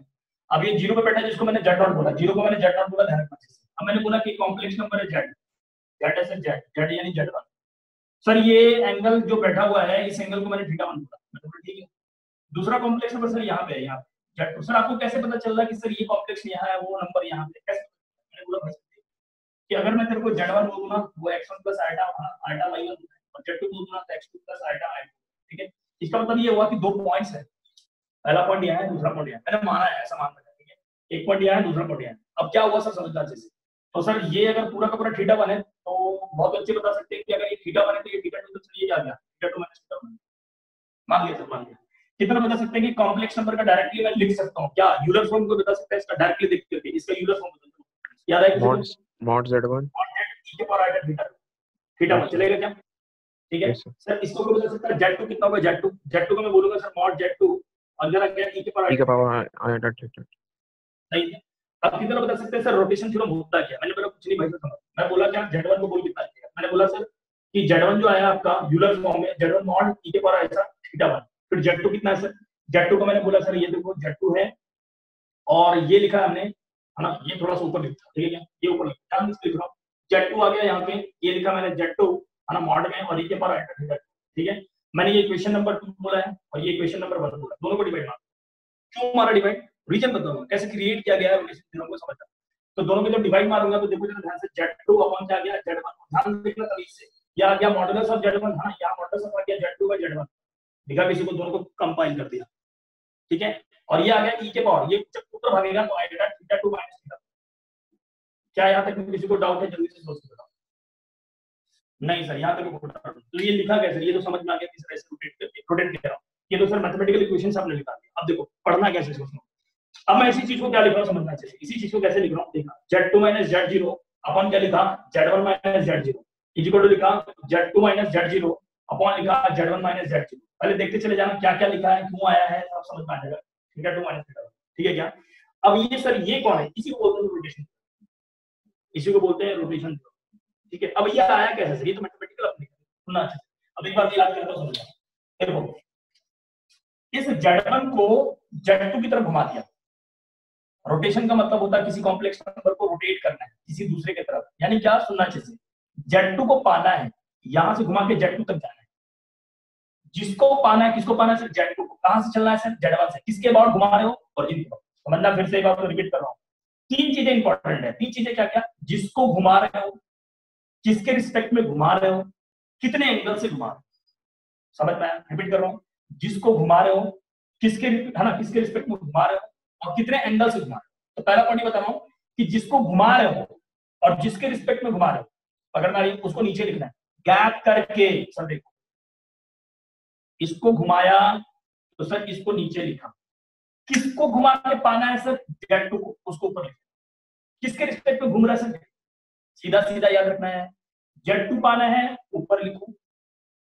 अब ये ज़ीरो पे बैठा जिसको मैंने z डॉट बोला, ज़ीरो को मैंने z डॉट बोला ध्यान रखना चाहिए अब मैंने बोला कि कॉम्प्लेक्स नंबर है z z है सर z z यानी z1 सर, ये एंगल जो बैठा हुआ है, इस एंगल को मैंने थीटा वन बोला। बोला, ठीक है। दूसरा कॉम्प्लेक्स नंबर सर यहाँ पे है, यहाँ पे। Z2 सर, आपको कैसे पता चल रहा कि सर ये कॉम्प्लेक्स यहाँ है, वो नंबर यहाँ पे कैसे मैंने बोला कि अगर मैं तेरे को z1 बोल दूँगा वो x1 plus iota iota y1 और z2 बोल दूँगा तो x2 प्लस आइटा i2 ठीक है? इसका मतलब ये हुआ कि दो पॉइंट्स है। पहला पॉइंट यहाँ है दूसरा पॉइंट यहाँ मैंने माना है ऐसा मान रखा ठीक है एक पॉइंट यहाँ है दूसरा पॉइंट यहाँ अब क्या हुआ सर समझना अच्छे से? तो सर ये अगर पूरा का पूरा थीटा बने तो बहुत अच्छे बता सकते हैं कि अगर ये थीटा बने तो ये थीटा टू तो ये क्या गया? Theta two minus theta one मान लिया सर मान लिया। कितना बता सकते हैं कि कॉम्प्लेक्स नंबर का डायरेक्टली मैं लिख सकता हूँ? क्या यूलर फॉर्म को बता सकते हैं? इसका डायरेक्टली देख करके इसका यूलर फॉर्म बता दो याद है mod mod z1 के पर आइटम थीटा थीटा चलेगा क्या? ठीक है? सर इसको बता सकता है z2 कितना होगा? Z2 z2 को मैं बोलूँगा सर mod z2 और जरा क्या e के पर e का पावर आया ठीक ठीक नहीं है। अब कितना बता सकते हैं सर रोटेशन थ्योरम होता क्या? मैंने बोला कुछ नहीं भाई समझ। मैं बोला क्या z1 को बोल कितना आएगा मैंने बोला सर कि z1 जो आया आपका यूलर फॉर्म में z1 mod e के पर आया थीटा 1 फिर z2 कितना है सर? Z2 को मैंने बोला सर ये देखो z2 है और ये लिखा है हमने है ना ये थोड़ा सा ऊपर लिखा ठीक है क्या? ये ऊपर लिखा लिख। रहा हूँ z2 आ गया यहाँ पे ये लिखा मैंने z2 है ना मॉड में और e के पर आया थीटा ठीक है? मैंने ये इक्वेशन नंबर 2 बोला है और ये इक्वेशन नंबर 1 बोला दोनों को डिवाइड मार क्यों मारा डिवाइड रीजन बताऊँगा कैसे क्रिएट किया गया है थ्योरम को समझना तो दोनों को जब डिवाइड मारूँगा तो देखो ध्यान से z2 अपॉन क्या गया z1 ध्यान देखना तरीके से। या आ गया मॉडुलस ऑफ़ z1 हाँ यहाँ मॉडुलस ऑफ़ आ गया z2 बाय z1 दिखा, किसी को दोनों को कंपाइल कर दिया। ठीक है? और ये आ गया ई के पावर ये जब ऊपर भागेगा तो आएगा थीटा 2 माइनस थीटा क्या यहाँ तक किसी को डाउट है? जल्दी से सोच के बताओ। नहीं सर, यहाँ तक को डाउट तो ये लिखा कैसे? ये तो समझ में आ गया किस तरह से रोटेट रोटेट कर रहा हूँ। ये तो सर मैथमेटिकल इक्वेशन आपने लिखा दिया। अब देखो, पढ़ना कैसे सोचना अब मैं इसी चीज़ को क्या लिख रहा हूँ समझना चाहिए? इसी चीज़ को कैसे लिख रहा हूँ? देखना z2 माइनस z0 अपन क्या लिखा? z1 minus z0 is equal to लिखा z2 माइनस z0 अपन लिखा z1 माइनस z0 पहले देखते चले जाना क्या क्या लिखा है, क्यों आया है, सब समझ में आ जाएगा। थीटा 2 माइनस थीटा ठीक है क्या? अब ये सर, ये कौन है? इसी को बोलते हैं रोटेशन इसी को बोलते हैं रोटेशन ठीक है? अब ये आया कैसे? सर ये तो मैथमेटिकल अपने सुनना अच्छा अब एक बार याद करता हूँ समझना देखो। इस z1 को z2 की तरफ़ घुमा दिया। रोटेशन का मतलब होता है किसी कॉम्प्लेक्स नंबर को रोटेट करना है, किसी दूसरे की तरफ़। यानी क्या? सुनना चाहिए Z2 को पाना है, यहाँ से घुमा के Z2 तक जाना है। जिसको पाना है, किसको पाना है? सर Z2 को। कहाँ से चलना है सर? Z1 से। किसके अबाउट घुमा रहे हो? और जिनको समझना फिर से एक बार रिपीट कर रहा हूँ। तीन चीज़ें इंपॉर्टेंट है। तीन चीज़ें क्या क्या जिसको घुमा रहे हो किसके रिस्पेक्ट में घुमा रहे हो? कितने एंगल से घुमा रहे हो? समझ में रिपीट कर रहा हूँ। जिसको घुमा रहे हो, किसके, है ना, किसके रिस्पेक्ट में घुमा रहे हो और कितने एंगल से घुमा रहे हो? तो पहला पॉइंट बता रहा हूँ कि जिसको घुमा रहे हो और जिसके रिस्पेक्ट में घुमा रहे हो पकड़ना नहीं उसको नीचे लिखना है। गैप करके, सर देखो। इसको घुमाया तो सर इसको नीचे लिखा। किसको घुमा के पाना है, सर? जेड को, उसको ऊपर लिखा। किसके रिस्पेक्ट में घूम रहा है, सर? सीधा सीधा याद रखना है। जेड टू पाना है, ऊपर लिखो।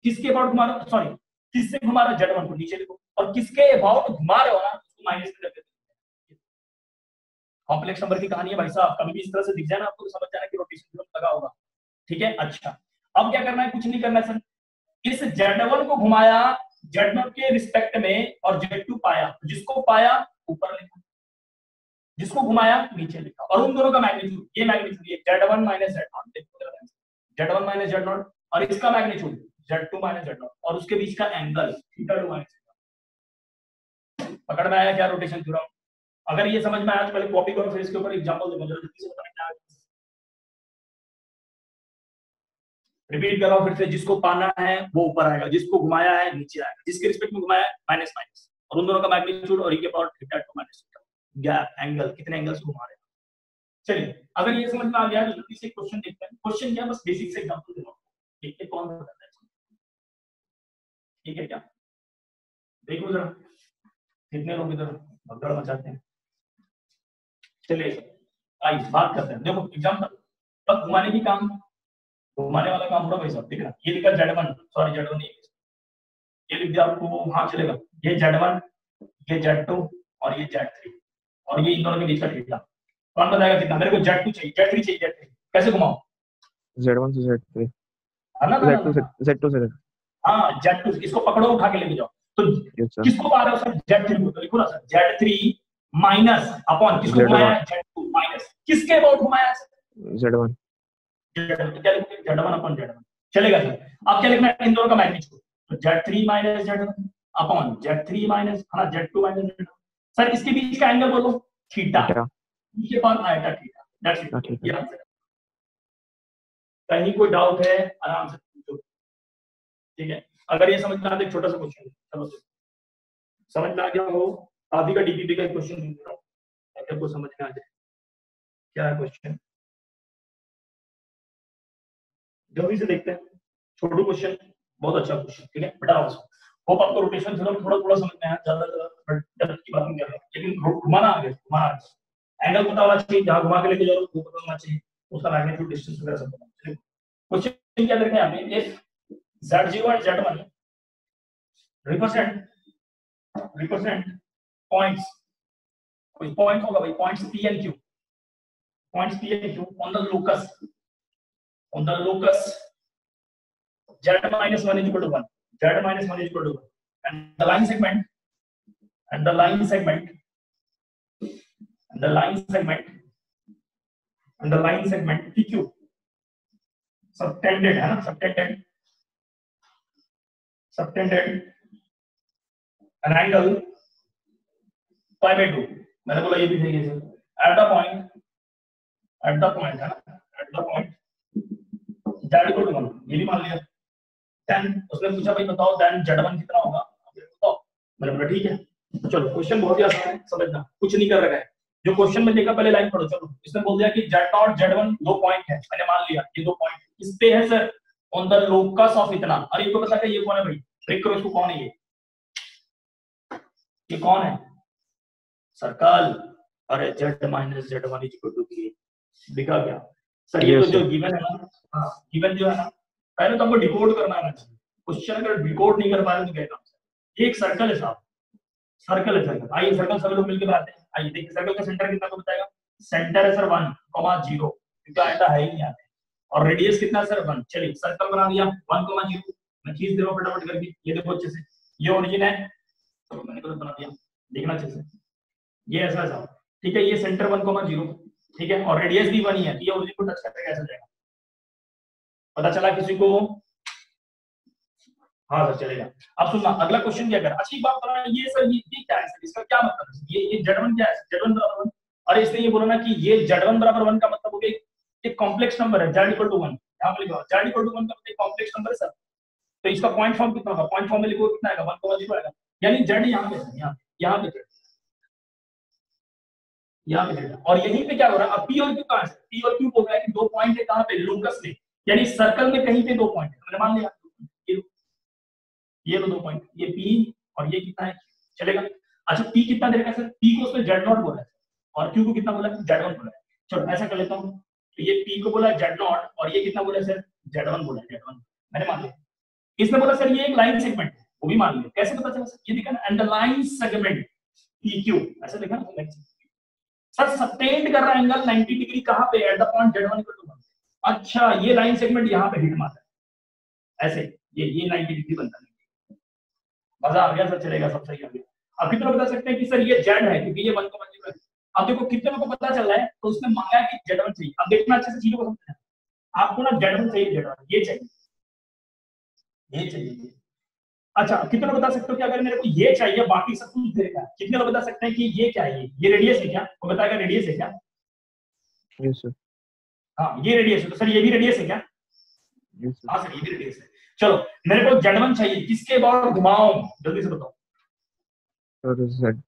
किसके अबाउट घुमा सॉरी किससे घुमा रहे जेड वन को नीचे लिखो। और किसके अबाउट घुमा रहे हो ना, उसको माइनस में रख कॉम्प्लेक्स नंबर की कहानी है भाई साहब। कभी भी इस तरह से दिख जाए ना आपको तो समझ जाना कि रोटेशन लगा होगा। ठीक है? अच्छा। अब क्या करना है? कुछ नहीं करना सर। इस जेड वन को घुमाया, जेड वन के रिस्पेक्ट में और जेड टू पाया। जिसको पाया, ऊपर लिखा। जिसको घुमाया, नीचे लिखा। और उन दोनों का मैग्नीट्यूड ये मैग्नीट्यूड ये Z one minus Z naught Z one minus Z naught और इसका magnitude Z two minus Z naught और उसके बीच का एंगल थीटा टू माइनस पकड़ में आया क्या रोटेशन थ्योरम अगर ये समझ में आया तो पहले कॉपी करो, फिर इसके ऊपर एग्जांपल देखो, जरा जल्दी से बताना रिपीट करो, फिर से जिसको पाना है, वो ऊपर आएगा। जिसको घुमाया है, नीचे आएगा। जिसके रिस्पेक्ट में घुमाया है माइनस माइनस और उन दोनों का मैग्नीट्यूड और इनके power theta two minus gap angle कितने एंगल्स घुमा रहे हैं। चलिए, अगर ये समझ में आ गया तो जल्दी से क्वेश्चन देखते हैं। क्वेश्चन क्या बस बेसिक से एग्जांपल रहा हूँ कौन बताता है। ठीक है क्या? देखो जरा। कितने लोग इधर भगदड़ मचाते हैं। चलिए, आइए, बात करते हैं। देखो एग्ज़ाम्पल बस घुमाने की काम, घुमाने वाला काम पूरा भाई साहब। दिख रहा ये लिखा जेड सॉरी जेड वन ये लिख दिया आपको हाँ चलेगा। ये जेड ये जेड और ये जेड थ्री और ये इन दोनों के बीच का थीटा कौन बताएगा कितना? मेरे को जेड टू चाहिए जेड थ्री चाहिए जेड थ्री कैसे घुमाओ Z1 से Z3 है ना Z2 से Z2 से हाँ जेड टू इसको पकड़ो उठा के लेके जाओ। तो किसको पा रहे हो सर? जेड थ्री को। तो लिखो ना sir. Z three minus upon किसको घुमाया? जेड टू माइनस किसके अबाउट घुमाया Z1 जेड क्या लिखोगे? Z one upon Z one चलेगा सर। अब क्या लिखना है? इन दोनों का मैग्नीट्यूड तो Z three minus Z one upon Z three minus हाँ Z two minus Z sir इसके बीच का एंगल बोलो। थीटा। इसके बाद आएगा थीटा? दैट्स हाँ, इट ये आंसर कहीं कोई डाउट है आराम से पूछो। ठीक है? अगर ये समझ में आता है, छोटा सा क्वेश्चन चलो समझ में आ गया हो आदि का डीपीपी का क्वेश्चन दे रहा हूँ। ताकि आपको समझ में आ जाए। क्या है क्वेश्चन जल्दी से देखते हैं। छोटू क्वेश्चन बहुत अच्छा क्वेश्चन ठीक है? बेटा होप आपको रोटेशन थ्योरम थोड़ा थोड़ा समझ में आया ज़्यादा डेप्थ की बात नहीं कर रहा लेकिन घुमाना आ गया घुमाना एंगल पता होना चाहिए, जहाँ घुमा के लेके जाओ, वो पता होना चाहिए। उसका मैग्नीट्यूड डिस्टेंस वगैरह सब पता चाहिए। क्वेश्चन क्या देखें यहाँ पे if z0 and z1 represent represent points कोई पॉइंट होगा भाई? Points p and q points p and q on the locus on the locus, z minus 1 is equal to 1 z minus 1 is equal to 1 and the line segment and the line segment and the line segment and the line segment pq subtended है ना subtended subtended an angle pi by 2 मैंने बोला ये भी सही है sir at the point at the point है ना at the point z equal to 1 ये भी मान लिया then उसने पूछा भाई बताओ then z1 कितना होगा? बताओ. मैंने बोला ठीक है चलो क्वेश्चन बहुत ही आसान है समझना कुछ नहीं कर रखा है। जो क्वेश्चन में देखा पहले लाइन पढ़ो चलो। इसने बोल दिया कि z नॉट z1 दो पॉइंट है मैंने मान लिया ये दो पॉइंट इस पे है sir on the locus of इतना। और इनको पता है ये कौन है भाई? ब्रेक करो इसको कौन है ये? ये कौन है? सर्कल अरे z minus Z one is equal to के दिखा क्या? सर ये तो जो गिवन है ना हाँ गिवन जो है ना पहले तो हमको डिकोड करना आना चाहिए। क्वेश्चन अगर डिकोड नहीं कर पा रहे तो क्या काम एक सर्कल है साहब। सर्कल है सर्कल आइए सर्कल सभी लोग मिलकर बनाते हैं आइए देखिए सर्कल का सेंटर कितना को बताएगा सेंटर है सर वन कॉमा ज़ीरो क्योंकि आयता है ही नहीं आते और रेडियस कितना सर वन चलिए सर्कल बना दिया। वन कॉमा ज़ीरो मैं खींच दे रहा हूँ फटाफट करके। ये देखो अच्छे से। ये ओरिजिन है। चलो मैंने गलत बना दिया। देखना अच्छे से। ये ऐसा ऐसा ठीक है, ये सेंटर वन कॉमा ज़ीरो ठीक है, और रेडियस भी वन ही। है तो ये ओरिजिन को टच करके कैसे जाएगा? पता चला किसी को? हाँ सर चलेगा। अब सुनना अगला क्वेश्चन क्या कर अच्छी बात बता ये सर ये, ये क्या है सर? इसका क्या मतलब ये ये जडवन क्या है जेड वन बराबर वन और इसने ये बोला ना कि ये जेड वन बराबर वन का मतलब हो गया एक कॉम्प्लेक्स नंबर है जेड इक्वल टू वन यहाँ पे लिखो जेड इक्वल टू वन का मतलब कॉम्प्लेक्स नंबर है सर। तो इसका पॉइंट फॉर्म कितना होगा? पॉइंट फॉर्म में लिखो कितना आएगा? वन कॉमा ज़ीरो आएगा। यानी जेड यहाँ पे यहाँ यहाँ पे जेड यहाँ पे और यहीं पे क्या हो रहा है? अब पी और क्यू कहाँ है पी और क्यू बोल रहा है कि दो पॉइंट है कहाँ पे? लोकस में। यानी सर्कल में कहीं पे दो पॉइंट है। मान लिया ये। ये दो पॉइंट ये पी और ये कितना है? चलेगा? अच्छा पी कितना दे रखा है सर? पी को उसने जेड नॉट बोला है। और क्यू को कितना बोला जेड वन बोला है। चलो, ऐसा कर लेता हूँ। तो ये पी को बोला जेड नॉट और ये कितना बोला सर? जेड वन बोला जेड वन मैंने मान लिया। इसने बोला सर, ये एक लाइन सेगमेंट है। वो भी मान लिया। कैसे पता चला सर? ये देखा ना and line segment P Q ऐसे देखा ना सर सस्टेन्ड कर रहा है एंगल 90 डिग्री कहाँ पे? At the point Z one equal to अच्छा ये लाइन सेगमेंट यहाँ पे हिट मारता है। ऐसे, ये ये 90 डिग्री बनता है मज़ा आ गया सर, चलेगा सब सही आ गया। अब कितना बता सकते हैं कि सर ये जेड है, क्योंकि ये वन को वन अब देखो, कितने को पता चल रहा है तो उसने मांगा कि जेड वन चाहिए। अब देखना अच्छे से चीज़ों को समझना आपको ना जेड वन चाहिए जेड वन ये चाहिए। ये चाहिए अच्छा कितने बता सकते हो कि अगर मेरे को ये चाहिए, बाकी सब कुछ देगा कितने लोग बता सकते हैं कि ये क्या है, ये? रेडियस है क्या? वो बताएगा रेडियस है क्या? यस सर हाँ ये रेडियस है तो सर ये भी रेडियस है क्या? हाँ सर ये भी रेडियस है। चलो मेरे को जेड वन चाहिए किसके बाद घुमाओ? जल्दी से बताओ। जेड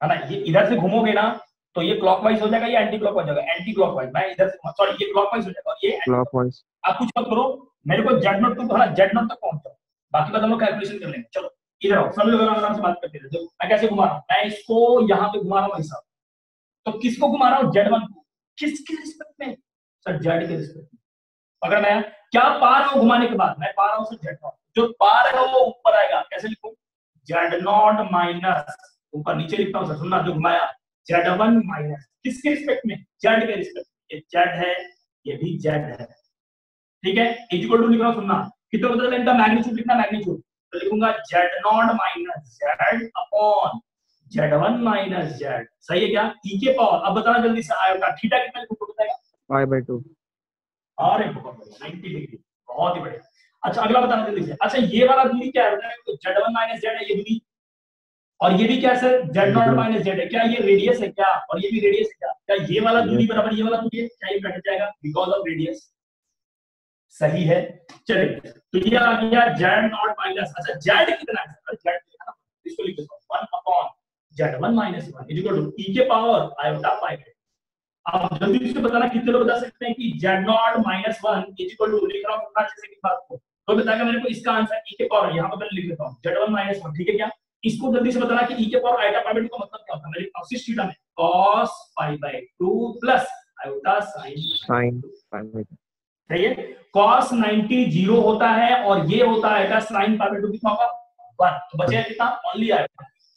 है ना ये इधर से घूमोगे ना तो ये क्लॉकवाइज हो जाएगा या एंटी क्लॉकवाइज हो जाएगा? एंटी क्लॉकवाइज मैं इधर से सॉरी ये क्लॉकवाइज हो जाएगा ये क्लॉकवाइज आप कुछ मत करो मेरे को जेड नोट तक हाँ जेड नोट तक पहुंचो। बाकी बात हम लोग कैलकुलेशन कर लेंगे। चलो इधर आओ सब लोग आराम से बात करते रहे। मैं कैसे घुमा रहा हूँ? मैं इसको यहाँ पे घुमा रहा हूँ ऐसा तो किसको घुमा रहा हूँ? जेड वन को। किसके रिस्पेक्ट में? सर, जेड के रिस्पेक्ट में। अगर मैं, क्या पा रहा हूँ घुमाने के बाद? मैं पा रहा हूँ, सर, जेड नॉट। जो पा रहे हो, वो ऊपर आएगा। कैसे लिखूं? जेड नॉट माइनस, ऊपर नीचे लिखता हूँ, सर, सुनना, जो घुमाया। Z one minus. किसके रिस्पेक्ट में? जेड के रिस्पेक्ट ये जेड है, ये भी जेड है। ठीक है? इक्वल टू लिख रहा हूँ, सुनना। कितना बदल इनका मैग्नीट्यूड? लिखना मैग्नीट्यूड? तो लिखूँगा Z naught minus Z upon Z one minus Z सही है क्या? ई के पावर अब बताना जल्दी से आयोटा थीटा कितना लिखूँगा बताएगा पाई बाय टू अरे बहुत बढ़िया 90 डिग्री बहुत ही बढ़िया। अच्छा अगला बताना जल्दी से। अच्छा ये वाला दूरी क्या है? तो जेड वन माइनस जेड है ये दूरी। और ये भी क्या है sir Z naught minus Z है। क्या ये रेडियस है क्या? और ये भी रेडियस है क्या? क्या ये वाला दूरी बराबर ये वाला दूरी है? क्या ये कट जाएगा? बिकॉज़ ऑफ़ रेडियस सही है। चलिए तो ये आ गया जेड नॉट माइनस। अच्छा जेड कितना है? जेड इसको लिख हूँ। 1 upon Z one minus one is equal to E के पावर आयोटा पाई अब जल्दी से बताना कितने लोग बता सकते हैं कि Z naught minus one is equal to लिख रहा हूँ अच्छे से बात को तो बताएगा मेरे को इसका आंसर ई के पावर यहाँ पर मैं लिख देता हूँ। जेड वन माइनस वन ठीक है क्या? इसको जल्दी से बताना कि ई के पावर आयोटा पाई का मतलब क्या होता है? मेरे थीटा में cos pi by 2 plus iota sin pi by सही है? Cos 90 ज़ीरो होता है और ये होता है sin पाई बाय 2 कितना होगा 1 तो बचेगा कितना? ओनली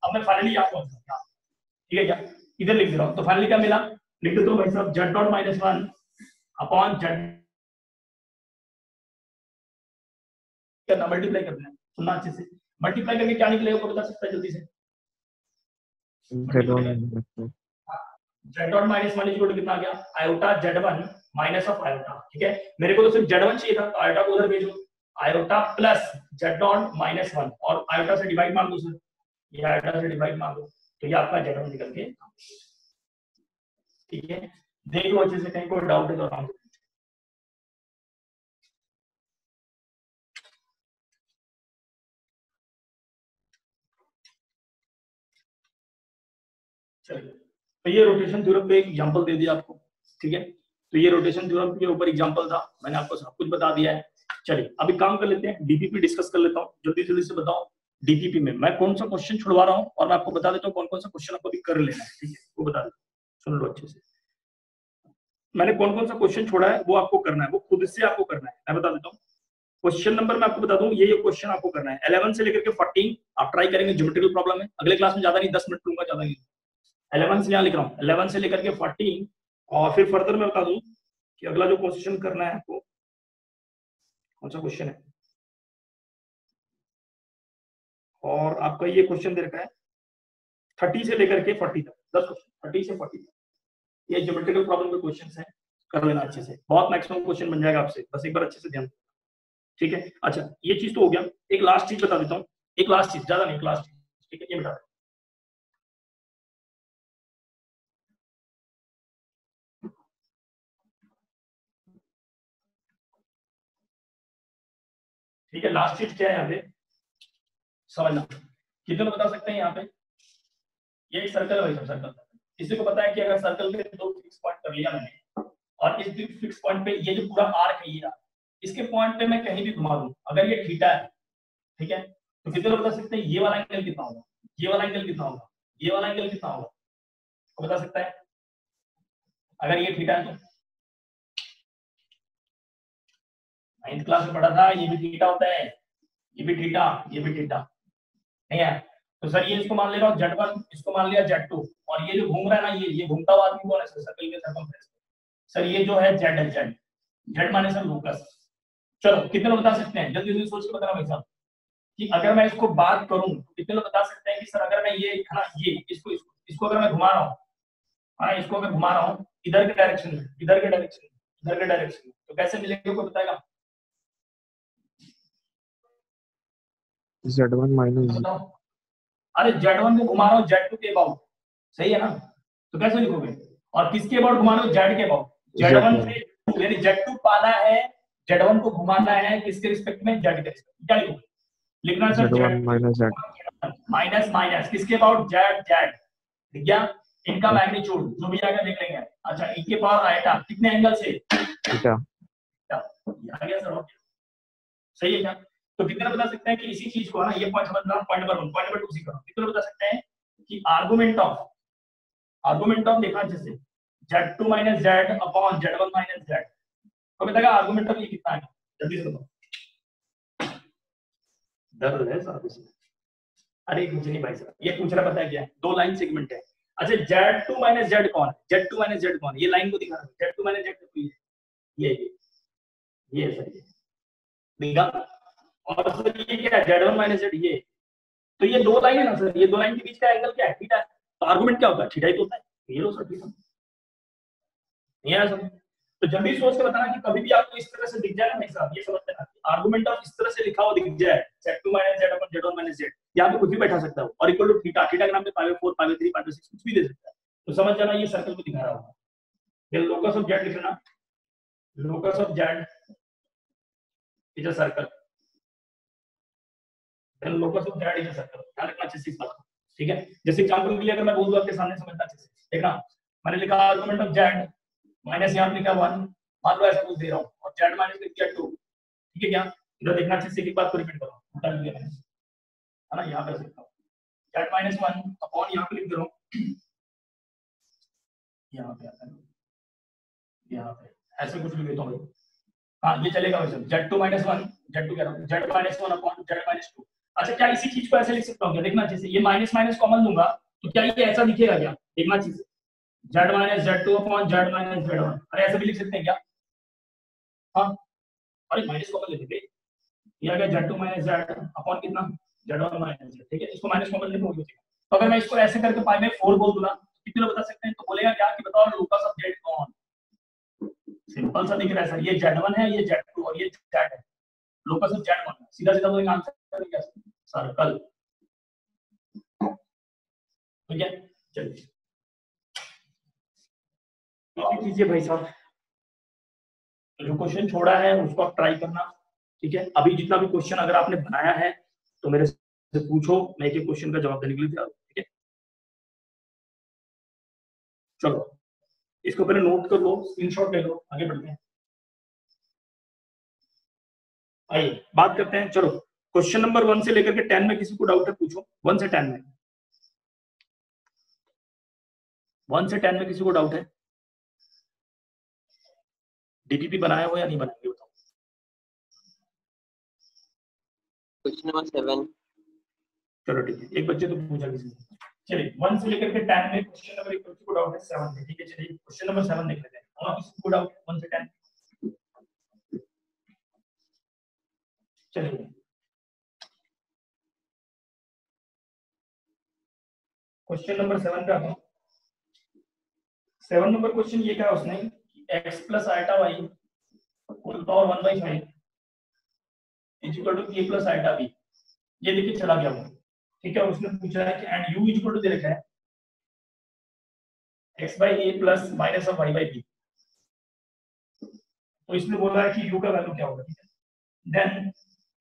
अब मैं फाइनली आपको ठीक है क्या? इधर लिख दे रहा हूँ। तो फाइनली क्या मिला? लिख देता हूँ भाई साहब z dot minus one upon z करना मल्टीप्लाई करना है। सुनना अच्छे से। मल्टीप्लाई करके क्या निकलेगा बता सकता है जल्दी से? Z one minus dot one equal कितना आ गया? Iota z1 minus of iota ठीक है? मेरे को तो सिर्फ़ z1 चाहिए था तो आयोटा को उधर भेजो। Iota plus z dot minus one और आयोटा से डिवाइड मार दो सर ये आयोटा से डिवाइड दो तो ये आपका z1 निकल के ठीक है? अच्छे से, कहीं कोई डाउट है तो चलिए तो ये रोटेशन थ्योरम पे एग्जांपल दे दिया आपको, ठीक है? तो ये रोटेशन थ्योरम के ऊपर एग्जांपल था, मैंने आपको सब कुछ बता दिया है। चलिए, अभी काम कर लेते हैं डीपीपी डिस्कस कर लेता हूँ, जल्दी जल्दी से बताओ डीपीपी में। मैं कौन सा क्वेश्चन छुड़वा रहा हूँ और मैं आपको बता देता हूँ कौन कौन सा क्वेश्चन आपको अभी कर लेना है, ठीक है? वो बता देता सुन लो अच्छे से। मैंने कौन कौन सा क्वेश्चन छोड़ा है, वो आपको करना है। वो खुद से आपको करना है। मैं बता देता हूँ। क्वेश्चन नंबर मैं आपको बता दूँ ये ये क्वेश्चन आपको करना है। 11 से लेकर के 14 आप ट्राई करेंगे ज्योमेट्रिकल प्रॉब्लम है। अगले क्लास में ज़्यादा नहीं 10 मिनट लूँगा, ज़्यादा नहीं। 11 से यहाँ लिख रहा हूँ। 11 से लेकर के 14 और फिर फर्दर मैं बता दूँ कि अगला जो क्वेश्चन करना है आपको, कौन सा क्वेश्चन है? और आपका ये क्वेश्चन दे रखा है थर्टी से लेकर के फोर्टी तक, दस क्वेश्चन थर्टी से फोर्टी तक। ये ज्योमेट्रिकल प्रॉब्लम के क्वेश्चन है, कर लेना अच्छे से। बहुत मैक्सिमम क्वेश्चन बन जाएगा आपसे, बस एक बार अच्छे से ध्यान ठीक है? अच्छा ये चीज़ तो हो गया। एक लास्ट चीज़ बता देता हूँ। एक लास्ट चीज़, ज़्यादा नहीं, एक लास्ट चीज़। ठीक है? ये बता ठीक है लास्ट चीज़ क्या है यहाँ पे? समझना। कितने लोग बता सकते हैं यहाँ पे? ये एक सर्कल है भाई सर्कल किसी को पता है कि अगर सर्कल पे दो फिक्स पॉइंट कर लिया मैंने, और इस फिक्स पॉइंट पे ये जो पूरा आर्क है ये, इसके पॉइंट पे मैं कहीं भी घुमा दूँ, अगर ये थीटा है, ठीक है? तो कितने लोग बता सकते हैं, ये वाला एंगल कितना होगा? ये वाला एंगल कितना होगा? ये वाला एंगल कितना होगा? को बता सकता है? अगर ये थीटा है तो। नाइन्थ क्लास में पढ़ा था, ये भी थीटा होता है, ये भी थीटा, ये भी थीटा। नहीं है? तो सर ये इसको मान ले रहा हूँ जेड वन इसको मान लिया जेड टू और ये जो घूम रहा है ना ये ये घूमता हुआ आदमी कौन है? सर सर्कल के सर्कमफ्रेंस सर ये जो है जेड है जेड जेड माने सर लूकस चलो कितने लोग बता सकते हैं? जल्दी जल्दी सोच के बताना भाई साहब। कि अगर मैं इसको बात करूँ तो कितने लोग बता सकते हैं कि सर अगर मैं ये है ना ये इसको इसको, अगर मैं घुमा रहा हूँ हाँ इसको अगर घुमा रहा हूँ इधर के डायरेक्शन में इधर के डायरेक्शन में इधर के डायरेक्शन में तो कैसे मिलेगा? कोई बताएगा? Z1 minus बताओ। अरे Z1 को घुमा रहा हूँ Z2 के अबाउट सही है ना? तो कैसे लिखोगे? और किसके अबाउट घुमा रहे हो? Z के अबाउट Z1 से यानी Z2 पाना है Z1 को घुमाना है किसके रिस्पेक्ट में? Z के रिस्पेक्ट क्या लिखोगे? लिखना sir Z1 minus Z minus minus किसके अबाउट Z Z ठीक है? इनका मैग्नीट्यूड जो भी आएगा देख लेंगे। अच्छा इनके पावर आएगा कितने एंगल से? Theta आ गया सर ओके सही है क्या? तो कितने बता सकते हैं कि इसी चीज़ को ना ये पॉइंट समझना पॉइंट नंबर 1 पॉइंट नंबर 2 सीखो कितने बता सकते हैं कि आर्गुमेंट ऑफ़ आर्गुमेंट ऑफ़ देखा जैसे z2 z upon z1 z तो बताएगा आर्गुमेंट ऑफ़ ये कितना है? जल्दी से बताओ। दर्द है साहब इसमें। अरे कुछ नहीं भाई साहब ये पूछ रहा पता है क्या? दो लाइन सेगमेंट है। अच्छा z2 z कौन है? Z2 z कौन है? ये लाइन को दिखा रहा हूँ। Z2 z ये ये ये ये सही है। दिखा और सर ये क्या है? z1 माइनस z ये। तो ये दो लाइन है ना सर? ये दो लाइन के बीच का एंगल क्या है? थीटा तो आर्गुमेंट क्या होता है? थीटा ही तो होता है। ये लो सर? थीटा नहीं आया समझ? तो जब भी सोच के बताना कि कभी भी आपको इस तरह से दिख जाए ना साहब, ये समझते ना। आर्गुमेंट ऑफ़ इस तरह से लिखा हुआ दिख जाए z2 z अपन z1 z यहाँ पे कुछ भी बैठा सकता है और इक्वल टू थीटा थीटा के नाम पे पाई 4 पाई 3 पाई 6 कुछ भी दे सकता है। तो समझ जाना ये सर्कल को दिखा रहा होगा ये लोकस ऑफ़ z लिखना locus of z is a circle locus of z is a circle ध्यान रखना अच्छे से इस बात ठीक है? जैसे एग्जांपल के लिए अगर मैं बोल दूँ आपके सामने समझना अच्छे से देखना, मैंने लिखा आर्गुमेंट ऑफ़ z माइनस यहाँ लिखा 1 मान लो ऐसा कुछ दे रहा हूँ। और z माइनस लिख दिया 2 ठीक है क्या? इधर देखना अच्छे से एक बात को रिपीट करो। उल्टा लिख दिया मैंने। है ना? यहाँ पे ऐसे लिखा। Z माइनस 1 अपॉन यहाँ पे लिख दे रहा हूँ। यहाँ पे आता है। यहाँ पे। ऐसे कुछ भी देता हूँ। हाँ ये चलेगा वैसे। Z2 माइनस वन z2 कह रहा हूँ। Z minus one upon z minus two अच्छा क्या इसी चीज़ को ऐसे लिख सकता हूँ क्या? देखना जैसे ये माइनस माइनस कॉमन लूँगा तो क्या ये ऐसा दिखेगा क्या? देखना चीज़। Z minus Z two upon Z minus Z one अरे, ऐसे भी लिख सकते हैं क्या? हाँ। अरे माइनस कॉमन ले लेते ये आ गया Z two minus Z upon कितना? जेड वन माइनस जेड ठीक है? इसको माइनस कॉमन लेते हो तो अगर मैं इसको ऐसे करके पाई में फोर बोल दूँगा कितने लोग बता सकते हैं? तो बोलेगा क्या कि बताओ लूकस ऑफ़ जेड कौन? सिंपल सा दिख रहा है सर। ये Z1 है, ये Z2 और ये Z है। लोकस ऑफ़ Z1 सीधा सीधा बोलेंगे आंसर क्या सर्कल ठीक है चलिए कीजिए भाई साहब. जो क्वेश्चन छोड़ा है, उसको आप ट्राई करना, ठीक है? अभी जितना भी क्वेश्चन अगर आपने बनाया है तो मेरे से पूछो, मैं एक क्वेश्चन का जवाब देने के लिए तैयार हूँ, ठीक है? चलो। इसको पहले नोट कर लो स्क्रीनशॉट ले लो, आगे बढ़ते हैं। आइए बात करते हैं चलो। क्वेश्चन नंबर वन से लेकर के टेन में किसी को डाउट है पूछो। वन से टेन में। वन से टेन में किसी को डाउट है? डीपीपी बनाया हो या नहीं बनाया बताओ। क्वेश्चन नंबर सेवन चलो ठीक है। एक बच्चे तो पूछा किसी ने। चलिए वन से लेकर के टेन में क्वेश्चन नंबर एक बच्चे को डाउट है सेवन में। ठीक है चलिए क्वेश्चन नंबर सेवन देख लेते हैं। और किसी को डाउट है? वन से टेन चलिए। क्वेश्चन नंबर सेवन पे आता सेवन नंबर क्वेश्चन ये क्या उसने? X plus iota Y power one by five is equal to A plus iota B ये देखिए चला गया वो। ठीक है, उसने पूछा है कि and U is equal to दे रखा है। X by A plus minus of Y by B तो इसमें बोला है कि यू का वैल्यू क्या होगा? ठीक है। Then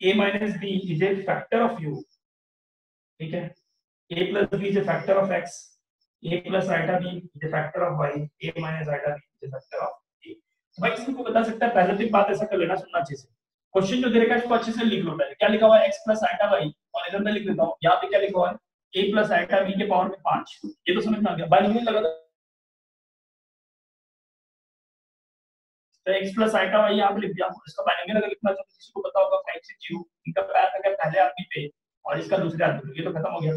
a minus b is a factor of u. ठीक है? A plus b is a factor of x. A plus iota b is a factor of y. A minus iota b is a factor of a. तो भाई इसको बता सकता है? पहले तो बात ऐसा कर लेना, सुनना अच्छे से। क्वेश्चन जो दे रखा है, इसको अच्छे से लिख लो पहले। क्या लिखा हुआ है? X plus iota y. और इधर मैं लिख देता हूँ। यहाँ पे क्या लिखा हुआ है? A plus iota b के पावर में 5 ये तो समझ में आ गया। बाइनोमियल लगा दो तो एक्स प्लस आइटा वाई यहाँ पे लिख दिया। इसका बाइनोमियल अगर लिखना चाहो किसी को पता होगा फाइव सिक्स ज़ीरो इनका पैर क्या पहले आदमी पे और इसका दूसरे आदमी पे ये तो खत्म हो गया।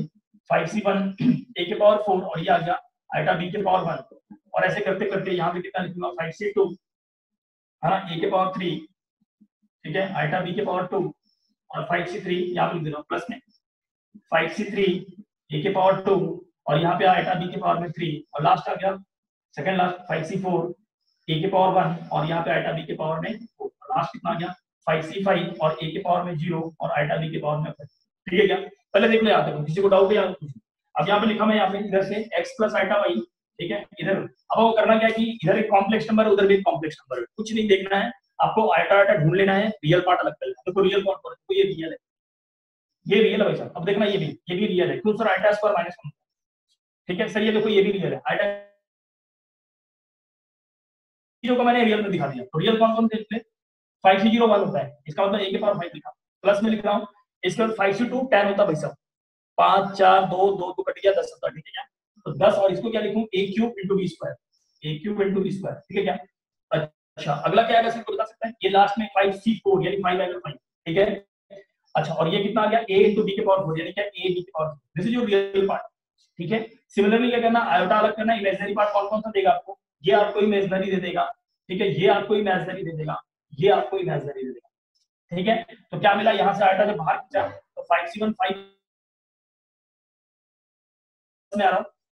फाइव सी वन ए के पावर फोर और ये आ गया। आइटा बी के पावर वन और ऐसे करते करते यहाँ पे कितना लिखूँगा? फाइव सी टू हाँ ए के पावर थ्री ठीक है? आइटा बी के पावर टू और फाइव सी थ्री यहाँ पे लिख दे रहा हूँ प्लस में। सी थ्री ए के पावर टू और यहाँ पे आइटा बी के पावर में थ्री और लास्ट आ गया। Second last five C four A के पावर वन और यहाँ पे आइटा बी के पावर में लास्ट कितना गया? फाइव सी फाइव और ए के पावर में ज़ीरो और आइटा बी के पावर में ठीक है क्या? पहले देख लो यहाँ तक किसी को डाउट है यहाँ अब यहाँ पे लिखा मैं यहाँ पे इधर से एक्स प्लस आइटा वाई ठीक है? इधर। अब वो करना क्या कि इधर एक कॉम्प्लेक्स नंबर है, उधर भी एक कॉम्प्लेक्स नंबर है। कुछ नहीं देखना है, आपको आइटा आइटा ढूंढ लेना है रियल पार्ट अलग कर लेना रियल कौन कौन है? ये रियल है। ये रियल है भाई साहब। अब देखना ये भी ये भी रियल है। क्यों? Sir iota square minus one ठीक है? सर, ये देखो, ये भी रियल है। आइटा ज़ीरो को मैंने रियल में दिखा दिया। तो रियल कौन कौन थे फाइव सी ज़ीरो वन होता है। इसका मतलब ए के पावर फाइव लिखा। प्लस में लिख रहा हूँ। इसके बाद फाइव सी टू टेन होता भाई साहब। पाँच, चार, दो दो तो कट गया दस होता ठीक है क्या? तो दस और इसको क्या लिखूं? A cube into B square A cube into B square ठीक है क्या? अच्छा अगला क्या आएगा? सर बता सकते हैं? ये लास्ट में फाइव सी फोर यानी फाइव आएगा फाइव ठीक है? अच्छा और ये कितना आ गया? ए इंटू बी के पावर फोर यानी क्या? ए बी के power this is your real part ठीक है? सिमिलरली क्या करना? आयोटा अलग करना। इमेजिनरी पार्ट कौन कौन सा देगा आपको? ये आपको इमेजिनरी दे देगा, ठीक है? ये आपको इमेजिनरी दे देगा, ये आपको इमेजिनरी दे देगा, ठीक है? तो क्या मिला यहाँ से आयोटा जब बाहर खींचा तो फाइव सी वन फाइव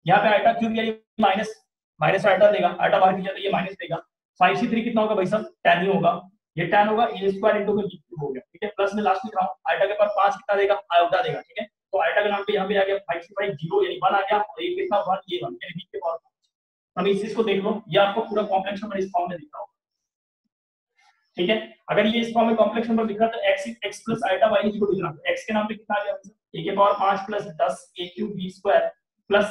यहाँ पे आइटा क्यूब यानी माइनस माइनस आइटा देगा आइटा बाहर खींचा तो ये माइनस देगा। फाइव सी थ्री कितना होगा भाई साहब? टेन ही होगा। ये टेन होगा ए स्क्वायर इंटू हो गया, ठीक है? प्लस में लास्ट लिख रहा हूँ। आइटा के पास पाँच कितना देगा? आयोटा देगा, ठीक है? तो आइटा के नाम पे यहाँ पे आ गया फाइव सी फाइव ज़ीरो यानी वन आ गया, और एक कितना वन ये वन, यानी बी के पावर हम इस चीज़ को देख लो, ये आपको पूरा कॉम्प्लेक्स नंबर इस फॉर्म में दिख रहा होगा। ठीक है? अगर ये इस फॉर्म में कॉम्प्लेक्स नंबर दिख रहा तो x x plus iota y is equal to x के नाम पे कितना आ गया a के power 5 plus 10 a cube b square plus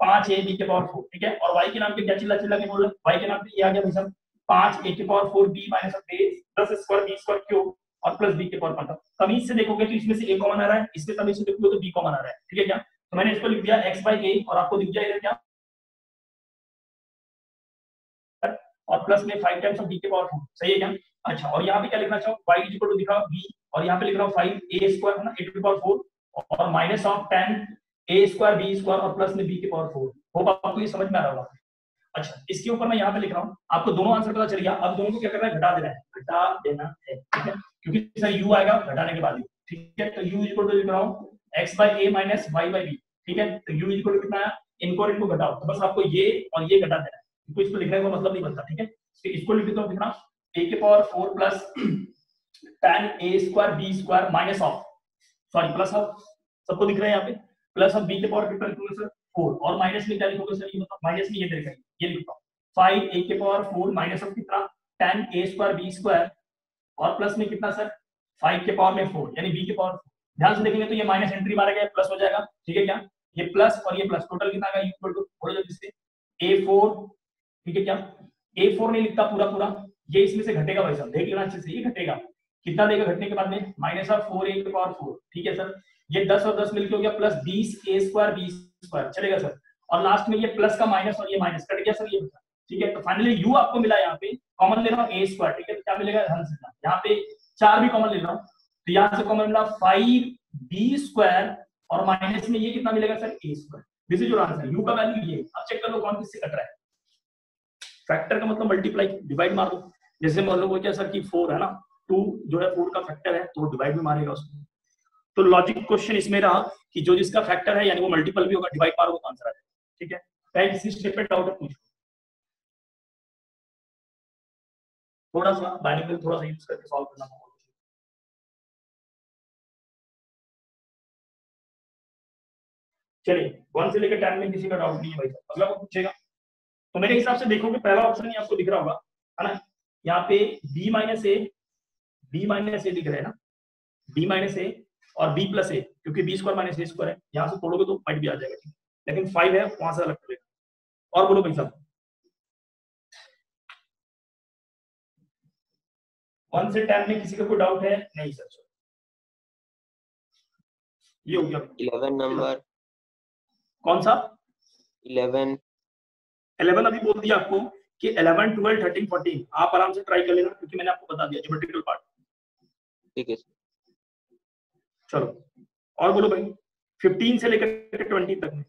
5 a b के पावर 4 ठीक है? और y के नाम पे क्या चिल्ला चिल्ला के बोल रहा है? y के नाम पे ये आ गया भाई साहब 5 a के power 4 b minus plus square b square cube और प्लस b के पावर 5 तमीज से देखोगे तो इसमें से a कॉमन आ रहा है इसमें तमीज से देखोगे तो b कॉमन आ रहा है। ठीक है क्या? तो मैंने इसको लिख दिया x a और आपको दिख जाएगा क्या? और प्लस में 5 टाइम्स ऑफ़ b के पावर 4 सही है क्या? अच्छा और यहाँ पे क्या लिखना चाहो? Y इज़ टू दिखा b, और यहाँ पे लिख रहा हूँ 5 a स्क्वायर है ना a टू पावर 4 और minus of 10 a square b square और प्लस में b के पावर 4 होप आपको ये समझ में आ रहा होगा। अच्छा इसके ऊपर मैं यहाँ पे लिख रहा हूँ। आपको दोनों आंसर पता चल गया। अब दोनों को क्या करना है? घटा देना है। घटा देना है, ठीक है? क्योंकि सर u आएगा घटाने के बाद ठीक है? तो इज़ इक्वल टू लिख रहा हूँ, x by a minus y by b, ठीक है? तो इज़ इक्वल टू कितना है इनको इनको घटाओ। तो बस आपको ये और ये घटा देना है क्योंकि इसको लिखने का मतलब नहीं बनता, ठीक है? तो इसको लिख देता हूँ कितना? A के power 4 plus tan a square b square minus of sorry plus of सबको दिख रहा है यहाँ पे? प्लस ऑफ़ b के पावर कितना लिखोगे सर 4 और माइनस में क्या लिखोगे सर ये मतलब माइनस में ये ये लिखता हूँ। 5 a के पावर 4 माइनस ऑफ़ कितना? Tan a square b square और प्लस में कितना सर 5 के पावर में फोर यानी b के पावर ध्यान से देखेंगे तो ये माइनस एंट्री मारेगा प्लस हो जाएगा। ठीक है क्या? ये प्लस और ये प्लस टोटल कितना आएगा इक्वल टू बोलो जल्दी से। A4 ठीक है क्या? ए फोर नहीं लिखता पूरा पूरा। ये इसमें से घटेगा भाई साहब, देख लेना अच्छे से, ये घटेगा। कितना देगा घटने के बाद में? Minus of four A power four ठीक है सर? ये दस और दस मिलकर हो गया प्लस बीस ए स्क्वायर बीस स्क्वायर चलेगा सर? और लास्ट में ये प्लस का माइनस और ये माइनस कट गया सर ये ठीक है तो फाइनली यू आपको मिला यहाँ पे कॉमन ले रहा हूँ ए स्क्वायर ठीक है? तो क्या मिलेगा? से यहाँ पे चार भी कॉमन ले रहा हूँ। तो यहाँ से कॉमन मिला फाइव बी स्क्वायर और माइनस में ये कितना मिलेगा sir? A square this is your answer U का वैल्यू ये। अब चेक कर लो कौन किससे कट रहा है। फैक्टर का मतलब मल्टीप्लाई डिवाइड मार दो। जैसे मान लो वो क्या सर, कि फोर है ना टू जो है फोर का फैक्टर है तो डिवाइड में मारेगा उसको तो लॉजिक क्वेश्चन इसमें रहा कि जो जिसका फैक्टर है, यानी वो मल्टीपल भी होगा डिवाइड मारोगे तो आंसर आ जाएगा। ठीक है? पहले किसी स्टेप पे डाउट पूछो। थोड़ा सा बाइनोमियल थोड़ा सा यूज़ करके सॉल्व करना होगा। चलिए वन से लेकर टेन में किसी का डाउट नहीं है भाई अगला वो पूछेगा? तो मेरे हिसाब से देखोगे पहला ऑप्शन ही आपको दिख रहा होगा है ना? यहाँ पे B minus A B minus A दिख रहा है ना? बी माइनस ए और बी प्लस ए क्योंकि b square minus A square है। यहाँ से तोड़ोगे तो पॉइंट भी आ जाएगा ठीक लेकिन फाइव है वहाँ से अलग करेगा और बोलो भाई साहब। वन से टेन में किसी का कोई डाउट है? नहीं सर ये हो गया। इलेवन नंबर कौन सा? इलेवन इलेवन अभी बोल दिया आपको कि 11 12 13 14 आप आराम से ट्राई कर लेना क्योंकि मैंने आपको बता दिया ज्योमेट्रिकल पार्ट ठीक है चलो और बोलो भाई 15 से लेकर 20 तक में।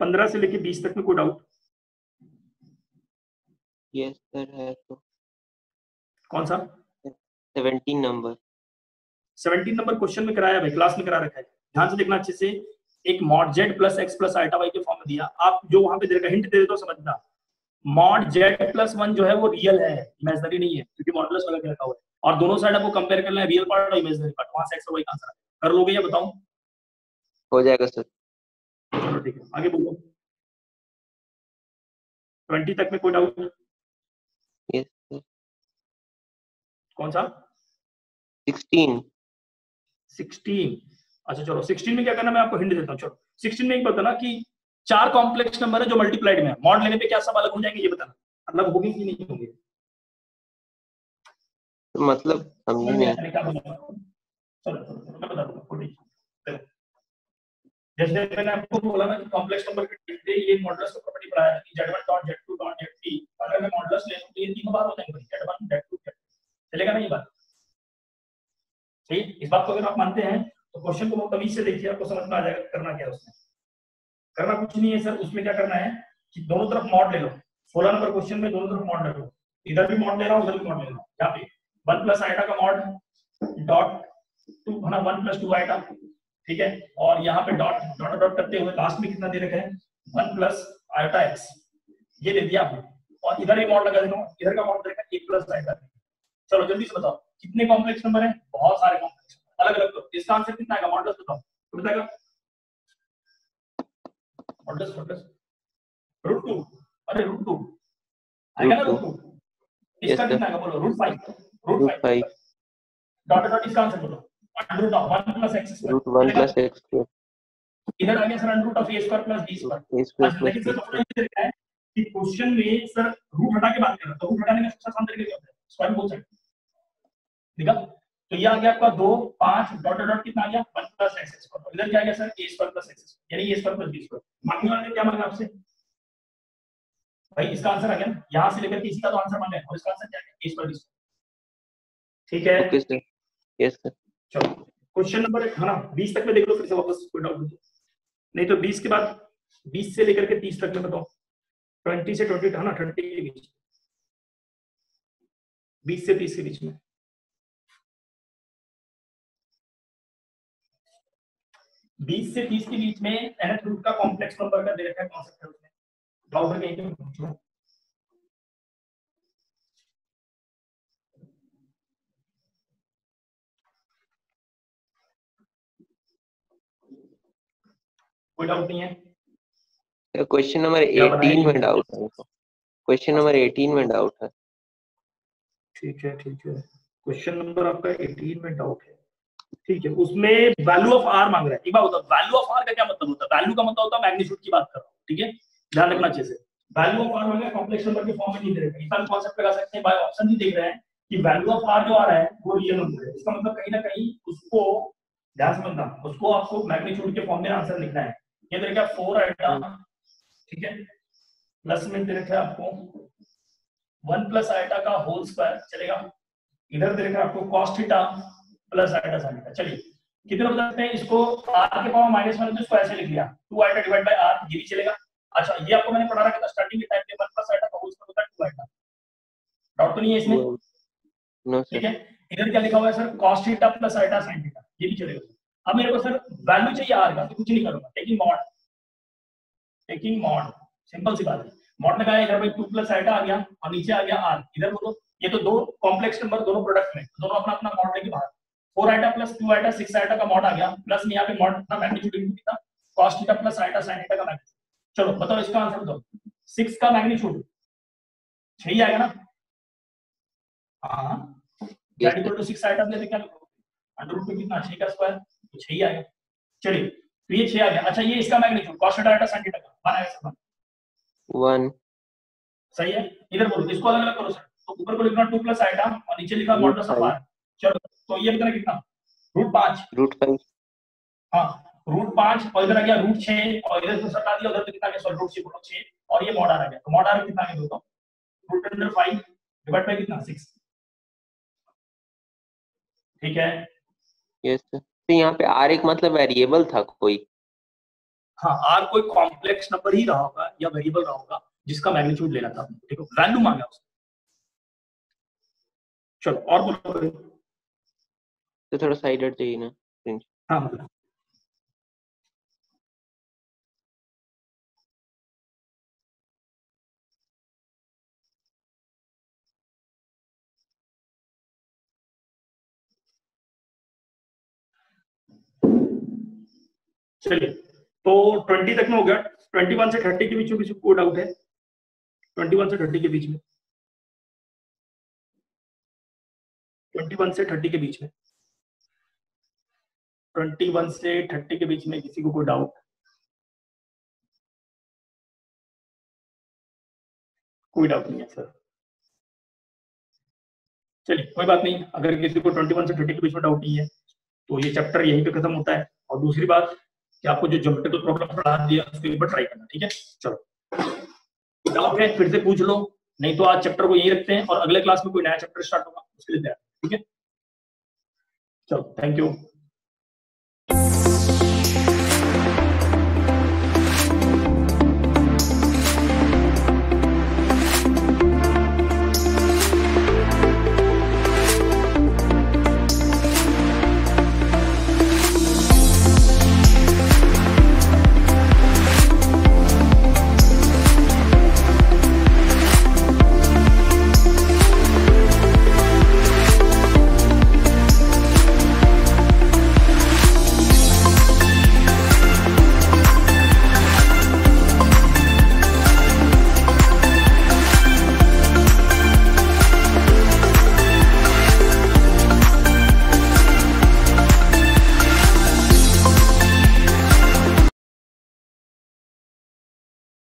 पंद्रह से लेकर बीस तक में कोई डाउट यस सर है तो। कौन सा? 17 नंबर 17 नंबर क्वेश्चन में कराया भाई क्लास में करा रखा है। ध्यान से देखना अच्छे से एक mod Z plus X plus iota Y के फॉर्म में दिया। आप जो वहाँ पे देगा हिंट दे दे तो समझना मॉड जेड प्लस वन जो है वो रियल है इमेजनरी नहीं है क्योंकि मॉडुलस लगा के रखा हुआ है। और दोनों साइड आपको कंपेयर करना है रियल पार्ट और इमेजनरी पार्ट वहाँ से एक्स और वाई का आंसर कर लोगे या बताऊँ? हो जाएगा सर चलो ठीक है। आगे बोलो। ट्वेंटी तक में कोई डाउट यस सर कौन सा? 16 16 अच्छा चलो 16 में क्या करना मैं आपको हिंट देता हूँ चलो। 16 में एक बताना कि चार कॉम्प्लेक्स नंबर है जो मल्टीप्लाइड में है। मॉड लेने पे क्या सब अलग हो जाएँगे ये बताना। अलग होंगे कि नहीं होंगे? मतलब समझ नहीं। जैसे मैंने आपको बोला ना कि कॉम्प्लेक्स नंबर के लिए ये मॉडुलस का प्रॉपर्टी पढ़ाया है कि z1 dot z2 dot z3 अगर मैं मॉडुलस ले लूँ तो ये तीनों बार हो जाएँगे z1 z2 z3 चलेगा ना ये बात? सही? इस बात को अगर आप मानते हैं तो क्वेश्चन को बहुत तमीज से देखिए, आपको समझ में आ जाएगा करना क्या उसमें करना कुछ नहीं है, सर, उसमें क्या करना है कि दोनों तरफ़ मॉड ले लो। 16 नंबर क्वेश्चन में दोनों तरफ़ मॉड ले लो इधर भी मॉड ले रहा हूँ, उधर भी मॉड ले रहा हूँ। यहाँ पे वन प्लस आइटा का मॉड डॉट टू है ना वन प्लस टू आइटा ठीक है? और यहाँ पे डॉट डॉट डॉट करते हुए लास्ट में कितना दे रखा है? वन प्लस आइटा एक्स ये दे दिया आपने। और इधर ही मॉड लगा देना। इधर का मॉड देगा एक प्लस आइटा चलो, जल्दी से बताओ, कितने कॉम्प्लेक्स नंबर है? बहुत सारे कॉम्प्लेक्स अलग अलग तो इसका आंसर कितना आएगा? मॉडल्स बताओ। तो बताएगा मॉडल्स मॉडल्स रूट टू अरे रूट टू आएगा ना रूट टू इसका कितना आएगा? बोलो root five root five dot dot इसका आंसर बोलो। Under root of 1 plus x square root one plus X square इधर आ गया sir under root of a square plus b square ए लेकिन सर ये है कि क्वेश्चन में सर रूट हटा के बात कर रहा तो रूट हटाने का सबसे आसान तरीका क्या होता है? स्क्वायर बोल सकते ठीक है? तो ये आ गया आपका 2 5 डॉट डॉट कितना आ गया? 1 प्लस x स्क्वायर इधर क्या आ गया sir a square plus x square यानी a square plus b square मांगने वाले क्या मांगा आपसे? भाई इसका आंसर आ गया यहाँ से लेकर इसी का तो आंसर मांगा है। और इसका आंसर क्या है? a स्क्वायर b स्क्वायर ठीक है? ओके सर यस सर चलो। क्वेश्चन नंबर है ना 20 तक में देख लो फिर से वापस कोई डाउट नहीं तो 20 के बाद 20 से लेकर के 30 तक में बताओ। 20 से 20 है ना 20 के बीच 20 से 30 के बीच में। बीस से तीस के बीच में nth रूट का कॉम्प्लेक्स नंबर का दे रखा है कॉन्सेप्ट है उसमें। है कहीं पे पूछो कोई डाउट नहीं है? क्वेश्चन नंबर क्या 18 में डाउट है क्वेश्चन नंबर 18 में डाउट है। ठीक है ठीक है। क्वेश्चन नंबर आपका 18 में डाउट है। ठीक है, उसमें वैल्यू ऑफ़ आर मांग रहा है। एक बार होता वैल्यू ऑफ़ आर का क्या मतलब होता है? वैल्यू का मतलब होता है मैग्नीट्यूड की बात कर रहा हूँ, ठीक है? ध्यान रखना से। वैल्यू ऑफ़ आर मांगा कॉम्प्लेक्स नंबर के फॉर्म में नहीं दे रहे। इसका कॉन्सेप्ट लगा सकते हैं बाय ऑप्शन ही देख रहे हैं कि वैल्यू ऑफ़ आर जो आ रहा है, वो रियल नंबर है। इसका मतलब कहीं ना कहीं उसको, ध्यान समझना, उसको आपको मैग्नीट्यूड के फॉर्म में आंसर लिखना है। ये देखिए फोर आइटा ठीक है? प्लस में दे रखा है आपको वन प्लस आइटा का होल स्क्वायर चलेगा? इधर दे रखा है आपको cos theta plus iota sine theta चलिए कितने बता सकते हैं? इसको r के पावर माइनस वन इसको ऐसे लिख लिया। Two iota divide by r ये भी चलेगा। अच्छा ये आपको मैंने पढ़ा रखा था स्टार्टिंग के टाइम पे वन प्लस आइटा का होल स्क्वायर होता है टू आइटा डाउट तो नहीं है इसमें? नो ठीक है? इधर क्या लिखा हुआ है sir cos theta plus iota sin theta ये भी चलेगा। अब मेरे को सर वैल्यू चाहिए r का तो कुछ नहीं करूँगा। Taking mod taking mod simple सी बात है। मॉड लगाया इधर पे 2 प्लस आइटा आ गया और नीचे आ गया r इधर बोलो ये तो दो कॉम्प्लेक्स नंबर दोनों प्रोडक्ट में दोनों अपना अपना मॉड लेके बाहर। 4 आइटा प्लस 2 आइटा 6 आइटा का मॉड आ गया। प्लस में यहाँ पे मॉड अपना मैग्नीट्यूड इनटू कितना cos theta plus iota sin theta का मैग्नीट्यूड। चलो बताओ इसका आंसर बताओ। 6 का मैग्नीट्यूड। 6 ही आएगा ना? हाँ। इक्वल टू 6 आइटा ले क्या अंडर रूट में कितना? 6 का स्क्वायर तो 6 ही आएगा। चलिए तो ये 6 आ गया। अच्छा ये इसका magnitude. Cos theta iota sin theta का बना है सब वन। सही है? इधर बोलो। इसको अलग अलग करो सर। तो ऊपर को लिखना 2 प्लस आइटा और नीचे लिखा मॉडुलस ऑफ़. चलो। तो ये कितना कितना? रूट 5 रूट फाइव हाँ रूट पाँच और इधर आ गया रूट छह और इधर से सटा दिया उधर तो कितना सॉरी रूट छह छह और ये मॉड आ गया। तो मॉड आ कितना गया दोस्तों? Root under five divide by कितना? सिक्स। ठीक है? यस तो यहाँ पे आर एक मतलब वेरिएबल था कोई। हाँ आर कोई कॉम्प्लेक्स नंबर ही रहा होगा या वेरिएबल रहा होगा जिसका मैग्नीट्यूड लेना था। वैल्यू मांगा उसने चलो और बोलो तो थोड़ा साइड हट जाइए ना हाँ मतलब चलिए तो 20 तक में हो गया। 21 से 30 के बीच में किसी को डाउट है 21 से 30 के बीच में। 21 से 30 के बीच में। 21 से 30 के बीच में किसी को कोई डाउट कोई डाउट नहीं है सर चलिए, कोई बात नहीं। अगर किसी को 21 से 30 के बीच में डाउट नहीं है तो ये चैप्टर यहीं पे खत्म होता है। और दूसरी बात, कि आपको जो ज्योमेट्रिकल प्रॉब्लम पढ़ा दिया, उसके ऊपर ट्राई करना, ठीक है? चलो। डाउट है, फिर से पूछ लो। नहीं तो आज चैप्टर को यही रखते हैं और अगले क्लास में कोई नया चैप्टर स्टार्ट होगा, उसके लिए तैयार ठीक है? चलो थैंक यू